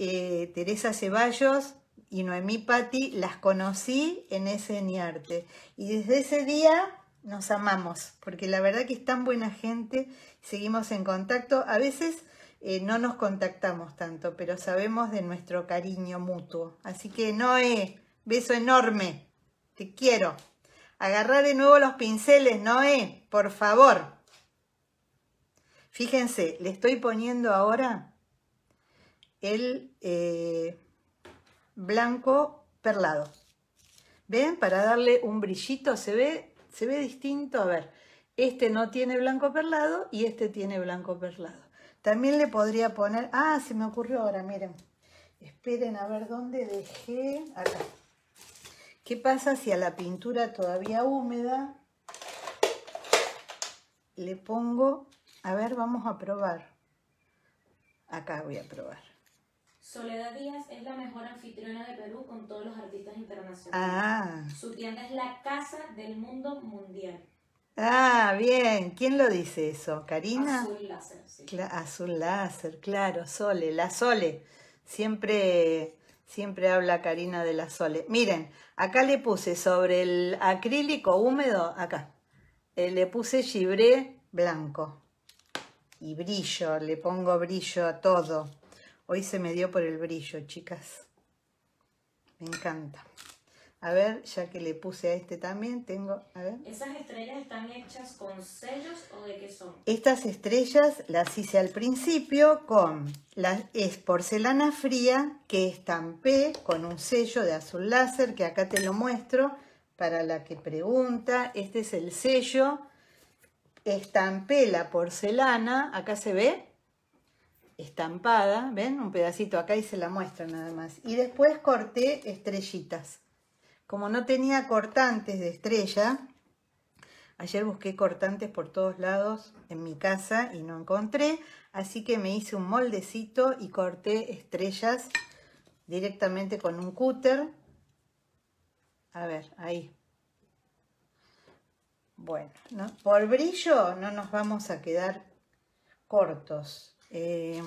A: eh, Teresa Ceballos y Noemí Patti, las conocí en ese Niarte. Y desde ese día nos amamos, porque la verdad que es tan buena gente, seguimos en contacto. A veces eh, no nos contactamos tanto, pero sabemos de nuestro cariño mutuo. Así que Noé, beso enorme, te quiero. Agarrar de nuevo los pinceles, Noé, por favor. Fíjense, le estoy poniendo ahora el eh, blanco perlado. ¿Ven? Para darle un brillito se ve, se ve distinto. A ver, este no tiene blanco perlado y este tiene blanco perlado. También le podría poner... Ah, se me ocurrió ahora, miren. Esperen a ver dónde dejé... Acá. ¿Qué pasa si a la pintura todavía húmeda le pongo... A ver, vamos a probar. Acá voy a probar.
B: Soledad Díaz es la mejor anfitriona de Perú con todos los artistas internacionales.
A: Ah,
B: Su tienda es la casa del mundo mundial.
A: ah, bien. ¿Quién lo dice eso? ¿Karina?
B: Azul láser, sí.
A: Cla- azul láser, claro, Sole, la Sole. Siempre, siempre habla Karina de la Sole. Miren, acá le puse sobre el acrílico húmedo, acá, eh, le puse gibré blanco. Y brillo, le pongo brillo a todo. Hoy se me dio por el brillo, chicas. Me encanta. A ver, ya que le puse a este también, tengo, a ver.
B: ¿Esas estrellas están hechas con sellos o de qué son?
A: Estas estrellas las hice al principio con la, es porcelana fría que estampé con un sello de azul láser que acá te lo muestro para la que pregunta. Este es el sello. Estampé la porcelana, acá se ve, estampada, ¿ven? Un pedacito acá y se la muestro nada más. Y después corté estrellitas. Como no tenía cortantes de estrella, Ayer busqué cortantes por todos lados en mi casa y no encontré, así que me hice un moldecito y corté estrellas directamente con un cúter. A ver, ahí. Bueno, por brillo no nos vamos a quedar cortos. Eh,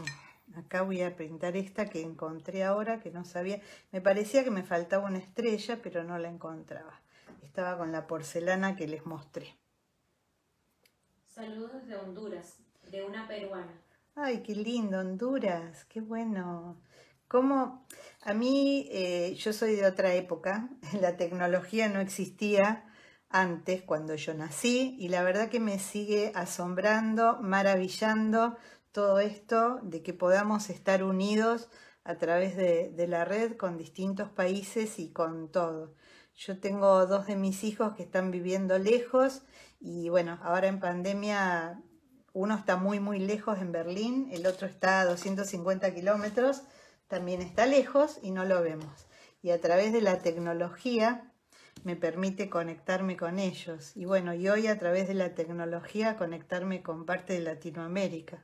A: acá voy a pintar esta que encontré ahora, que no sabía. Me parecía que me faltaba una estrella, pero no la encontraba. Estaba con la porcelana que les mostré.
B: Saludos desde Honduras, de una peruana.
A: Ay, qué lindo, Honduras, qué bueno. Como a mí, eh, yo soy de otra época, la tecnología no existía antes cuando yo nací y la verdad que me sigue asombrando, maravillando todo esto de que podamos estar unidos a través de, la red con distintos países y con todo. Yo tengo dos de mis hijos que están viviendo lejos y bueno, ahora en pandemia uno está muy muy lejos en Berlín, el otro está a 250 kilómetros, también está lejos y no lo vemos. Y a través de la tecnología me permite conectarme con ellos. Y bueno, y hoy a través de la tecnología conectarme con parte de Latinoamérica.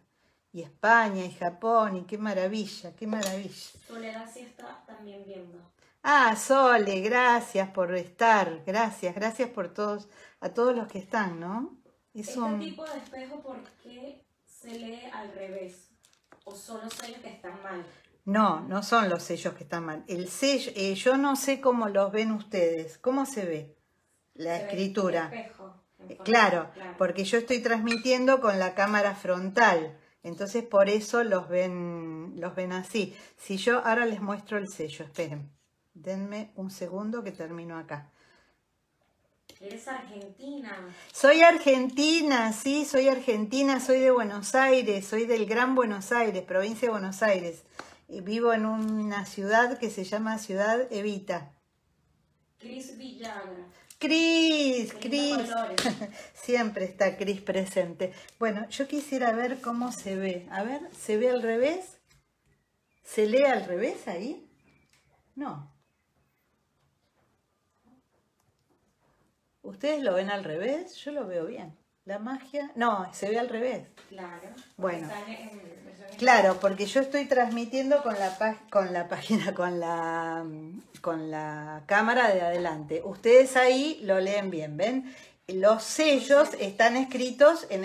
A: Y España y Japón, y qué maravilla, qué maravilla.
B: Soledad sí está también viendo.
A: Ah, Sole, gracias por estar, gracias, gracias por todos, a todos los que están, ¿no?
B: Es este tipo de espejo, ¿por qué se lee al revés? ¿O son los sellos que están mal?
A: No, no son los sellos que están mal. El sello, eh, yo no sé cómo los ven ustedes. ¿Cómo se ve la escritura? Eh, claro, porque yo estoy transmitiendo con la cámara frontal. Entonces por eso los ven, los ven así. Si yo ahora les muestro el sello, esperen. Denme un segundo que termino acá.
B: Eres argentina.
A: Soy argentina, sí, soy argentina, soy de Buenos Aires, soy del Gran Buenos Aires, provincia de Buenos Aires vivo en una ciudad que se llama Ciudad Evita.
B: Cris Villagra.
A: Cris, Cris. Siempre está Cris presente. Bueno, yo quisiera ver cómo se ve. A ver, ¿se ve al revés? ¿Se lee al revés ahí? No. ¿Ustedes lo ven al revés? Yo lo veo bien. La magia, no, se ve al revés.
B: Claro.
A: Bueno. Claro, porque yo estoy transmitiendo con la, con la página, con la, con la cámara de adelante. Ustedes ahí lo leen bien, ¿ven? Los sellos están escritos en,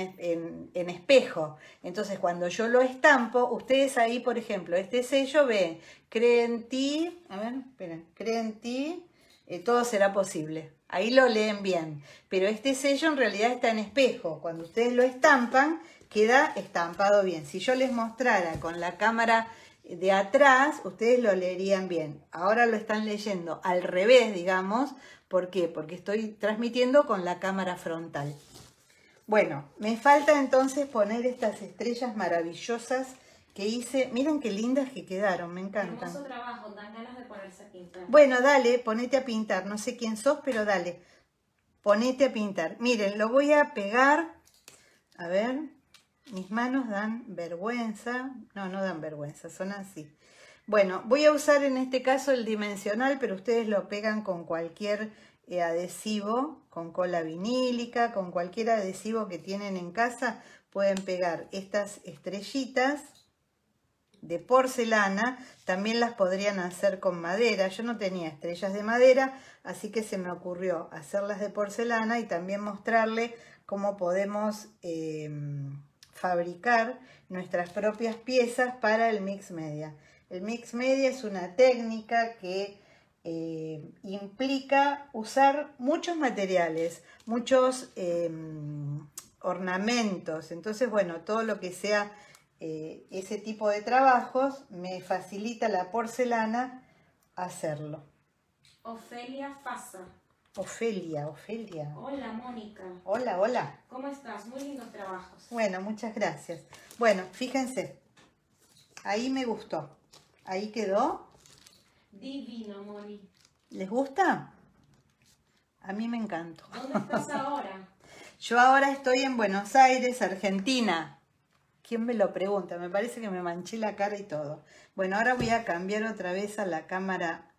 A: en, espejo. Entonces, cuando yo lo estampo, ustedes ahí, por ejemplo, este sello ve, cree en ti, a ver, esperen, cree en ti, eh, todo será posible. Ahí lo leen bien. Pero este sello en realidad está en espejo. Cuando ustedes lo estampan, queda estampado bien. Si yo les mostrara con la cámara de atrás, ustedes lo leerían bien. Ahora lo están leyendo al revés, digamos. ¿Por qué? Porque estoy transmitiendo con la cámara frontal. Bueno, me falta entonces poner estas estrellas maravillosas que hice. Miren qué lindas que quedaron, me encantan.
B: Hermoso trabajo, dan ganas de ponerse a pintar.
A: Bueno, dale, ponete a pintar. No sé quién sos, pero dale. Ponete a pintar. Miren, lo voy a pegar. A ver, mis manos dan vergüenza. No, no dan vergüenza, son así. Bueno, voy a usar en este caso el dimensional, pero ustedes lo pegan con cualquier eh, adhesivo, con cola vinílica, con cualquier adhesivo que tienen en casa. Pueden pegar estas estrellitas de porcelana, también las podrían hacer con madera. Yo no tenía estrellas de madera, así que se me ocurrió hacerlas de porcelana y también mostrarle cómo podemos em, fabricar nuestras propias piezas para el mix media. El mix media es una técnica que eh, implica usar muchos materiales, muchos em, ornamentos. Entonces, bueno, todo lo que sea eh, ese tipo de trabajos, me facilita la porcelana hacerlo.
B: Ofelia Fasa.
A: Ofelia, Ofelia.
B: Hola, Mónica.
A: Hola, hola.
B: ¿Cómo estás? Muy lindos trabajos.
A: Bueno, muchas gracias. Bueno, fíjense. Ahí me gustó. Ahí quedó.
B: Divino, Moni.
A: ¿Les gusta? A mí me encantó.
B: ¿Dónde estás ahora?
A: Yo ahora estoy en Buenos Aires, Argentina. ¿Quién me lo pregunta? Me parece que me manché la cara y todo. Bueno, ahora voy a cambiar otra vez a la cámara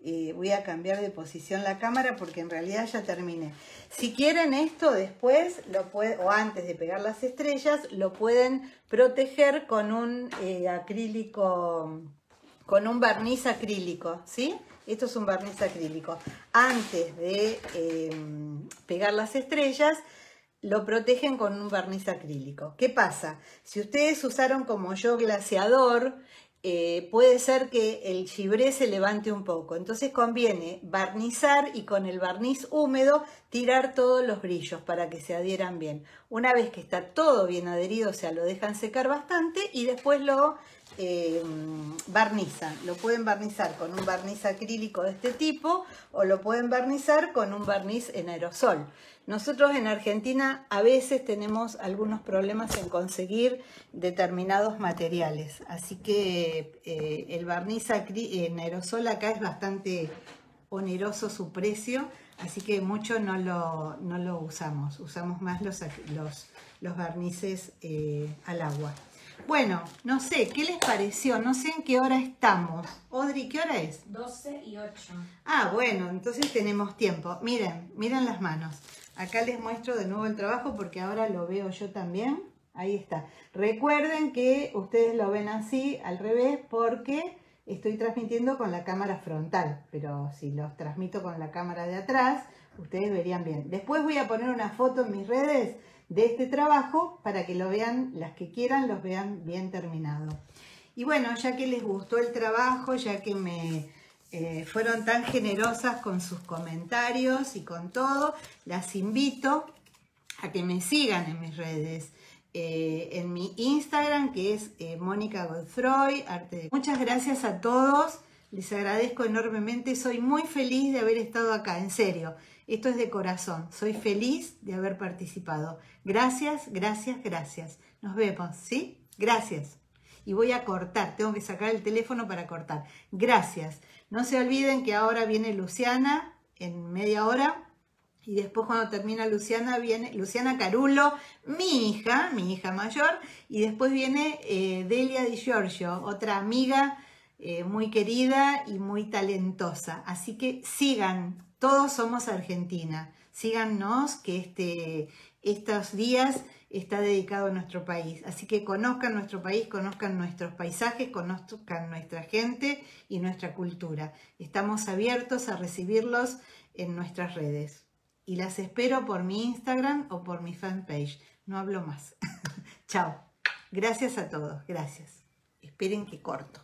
A: eh, voy a cambiar de posición la cámara porque en realidad ya terminé. Si quieren esto después, lo o antes de pegar las estrellas, lo pueden proteger con un eh, acrílico, con un barniz acrílico, ¿sí? Esto es un barniz acrílico. Antes de em, pegar las estrellas, lo protegen con un barniz acrílico. ¿Qué pasa? Si ustedes usaron como yo glaseador, eh, puede ser que el gibré se levante un poco. Entonces conviene barnizar y con el barniz húmedo tirar todos los brillos para que se adhieran bien. Una vez que está todo bien adherido, o sea, lo dejan secar bastante y después lo eh, barnizan. Lo pueden barnizar con un barniz acrílico de este tipo o lo pueden barnizar con un barniz en aerosol. Nosotros en Argentina a veces tenemos algunos problemas en conseguir determinados materiales, así que eh, el barniz en aerosol acá es bastante oneroso su precio, así que mucho no lo, no lo usamos, usamos más los, los, barnices eh, al agua. Bueno, no sé, ¿qué les pareció? No sé en qué hora estamos. Audrey, ¿qué hora es?
B: 12 y 8.
A: Ah, bueno, entonces tenemos tiempo. Miren, miren las manos. Acá les muestro de nuevo el trabajo porque ahora lo veo yo también. Ahí está. Recuerden que ustedes lo ven así, al revés, porque estoy transmitiendo con la cámara frontal. Pero si los transmito con la cámara de atrás, ustedes verían bien. Después voy a poner una foto en mis redes de este trabajo para que lo vean, las que quieran, los vean bien terminado. Y bueno, ya que les gustó el trabajo, ya que me eh, fueron tan generosas con sus comentarios y con todo. Las invito a que me sigan en mis redes. Eh, en mi Instagram, que es eh, Mónica Godfroy. Arte Muchas gracias a todos. Les agradezco enormemente. Soy muy feliz de haber estado acá, en serio. Esto es de corazón. Soy feliz de haber participado. Gracias, gracias, gracias. Nos vemos, ¿sí? Gracias. Y voy a cortar. Tengo que sacar el teléfono para cortar. Gracias. No se olviden que ahora viene Luciana en media hora y después cuando termina Luciana viene Luciana Carulo, mi hija, mi hija mayor, y después viene eh, Delia Di Giorgio, otra amiga eh, muy querida y muy talentosa. Así que sigan, todos somos Argentina, síganos que este, estos días está dedicado a nuestro país. Así que conozcan nuestro país, conozcan nuestros paisajes, conozcan nuestra gente y nuestra cultura. Estamos abiertos a recibirlos en nuestras redes. Y las espero por mi Instagram o por mi fanpage. No hablo más. Chao. Gracias a todos. Gracias. Esperen que corto.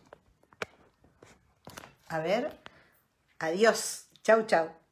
A: A ver. Adiós. Chau, chau.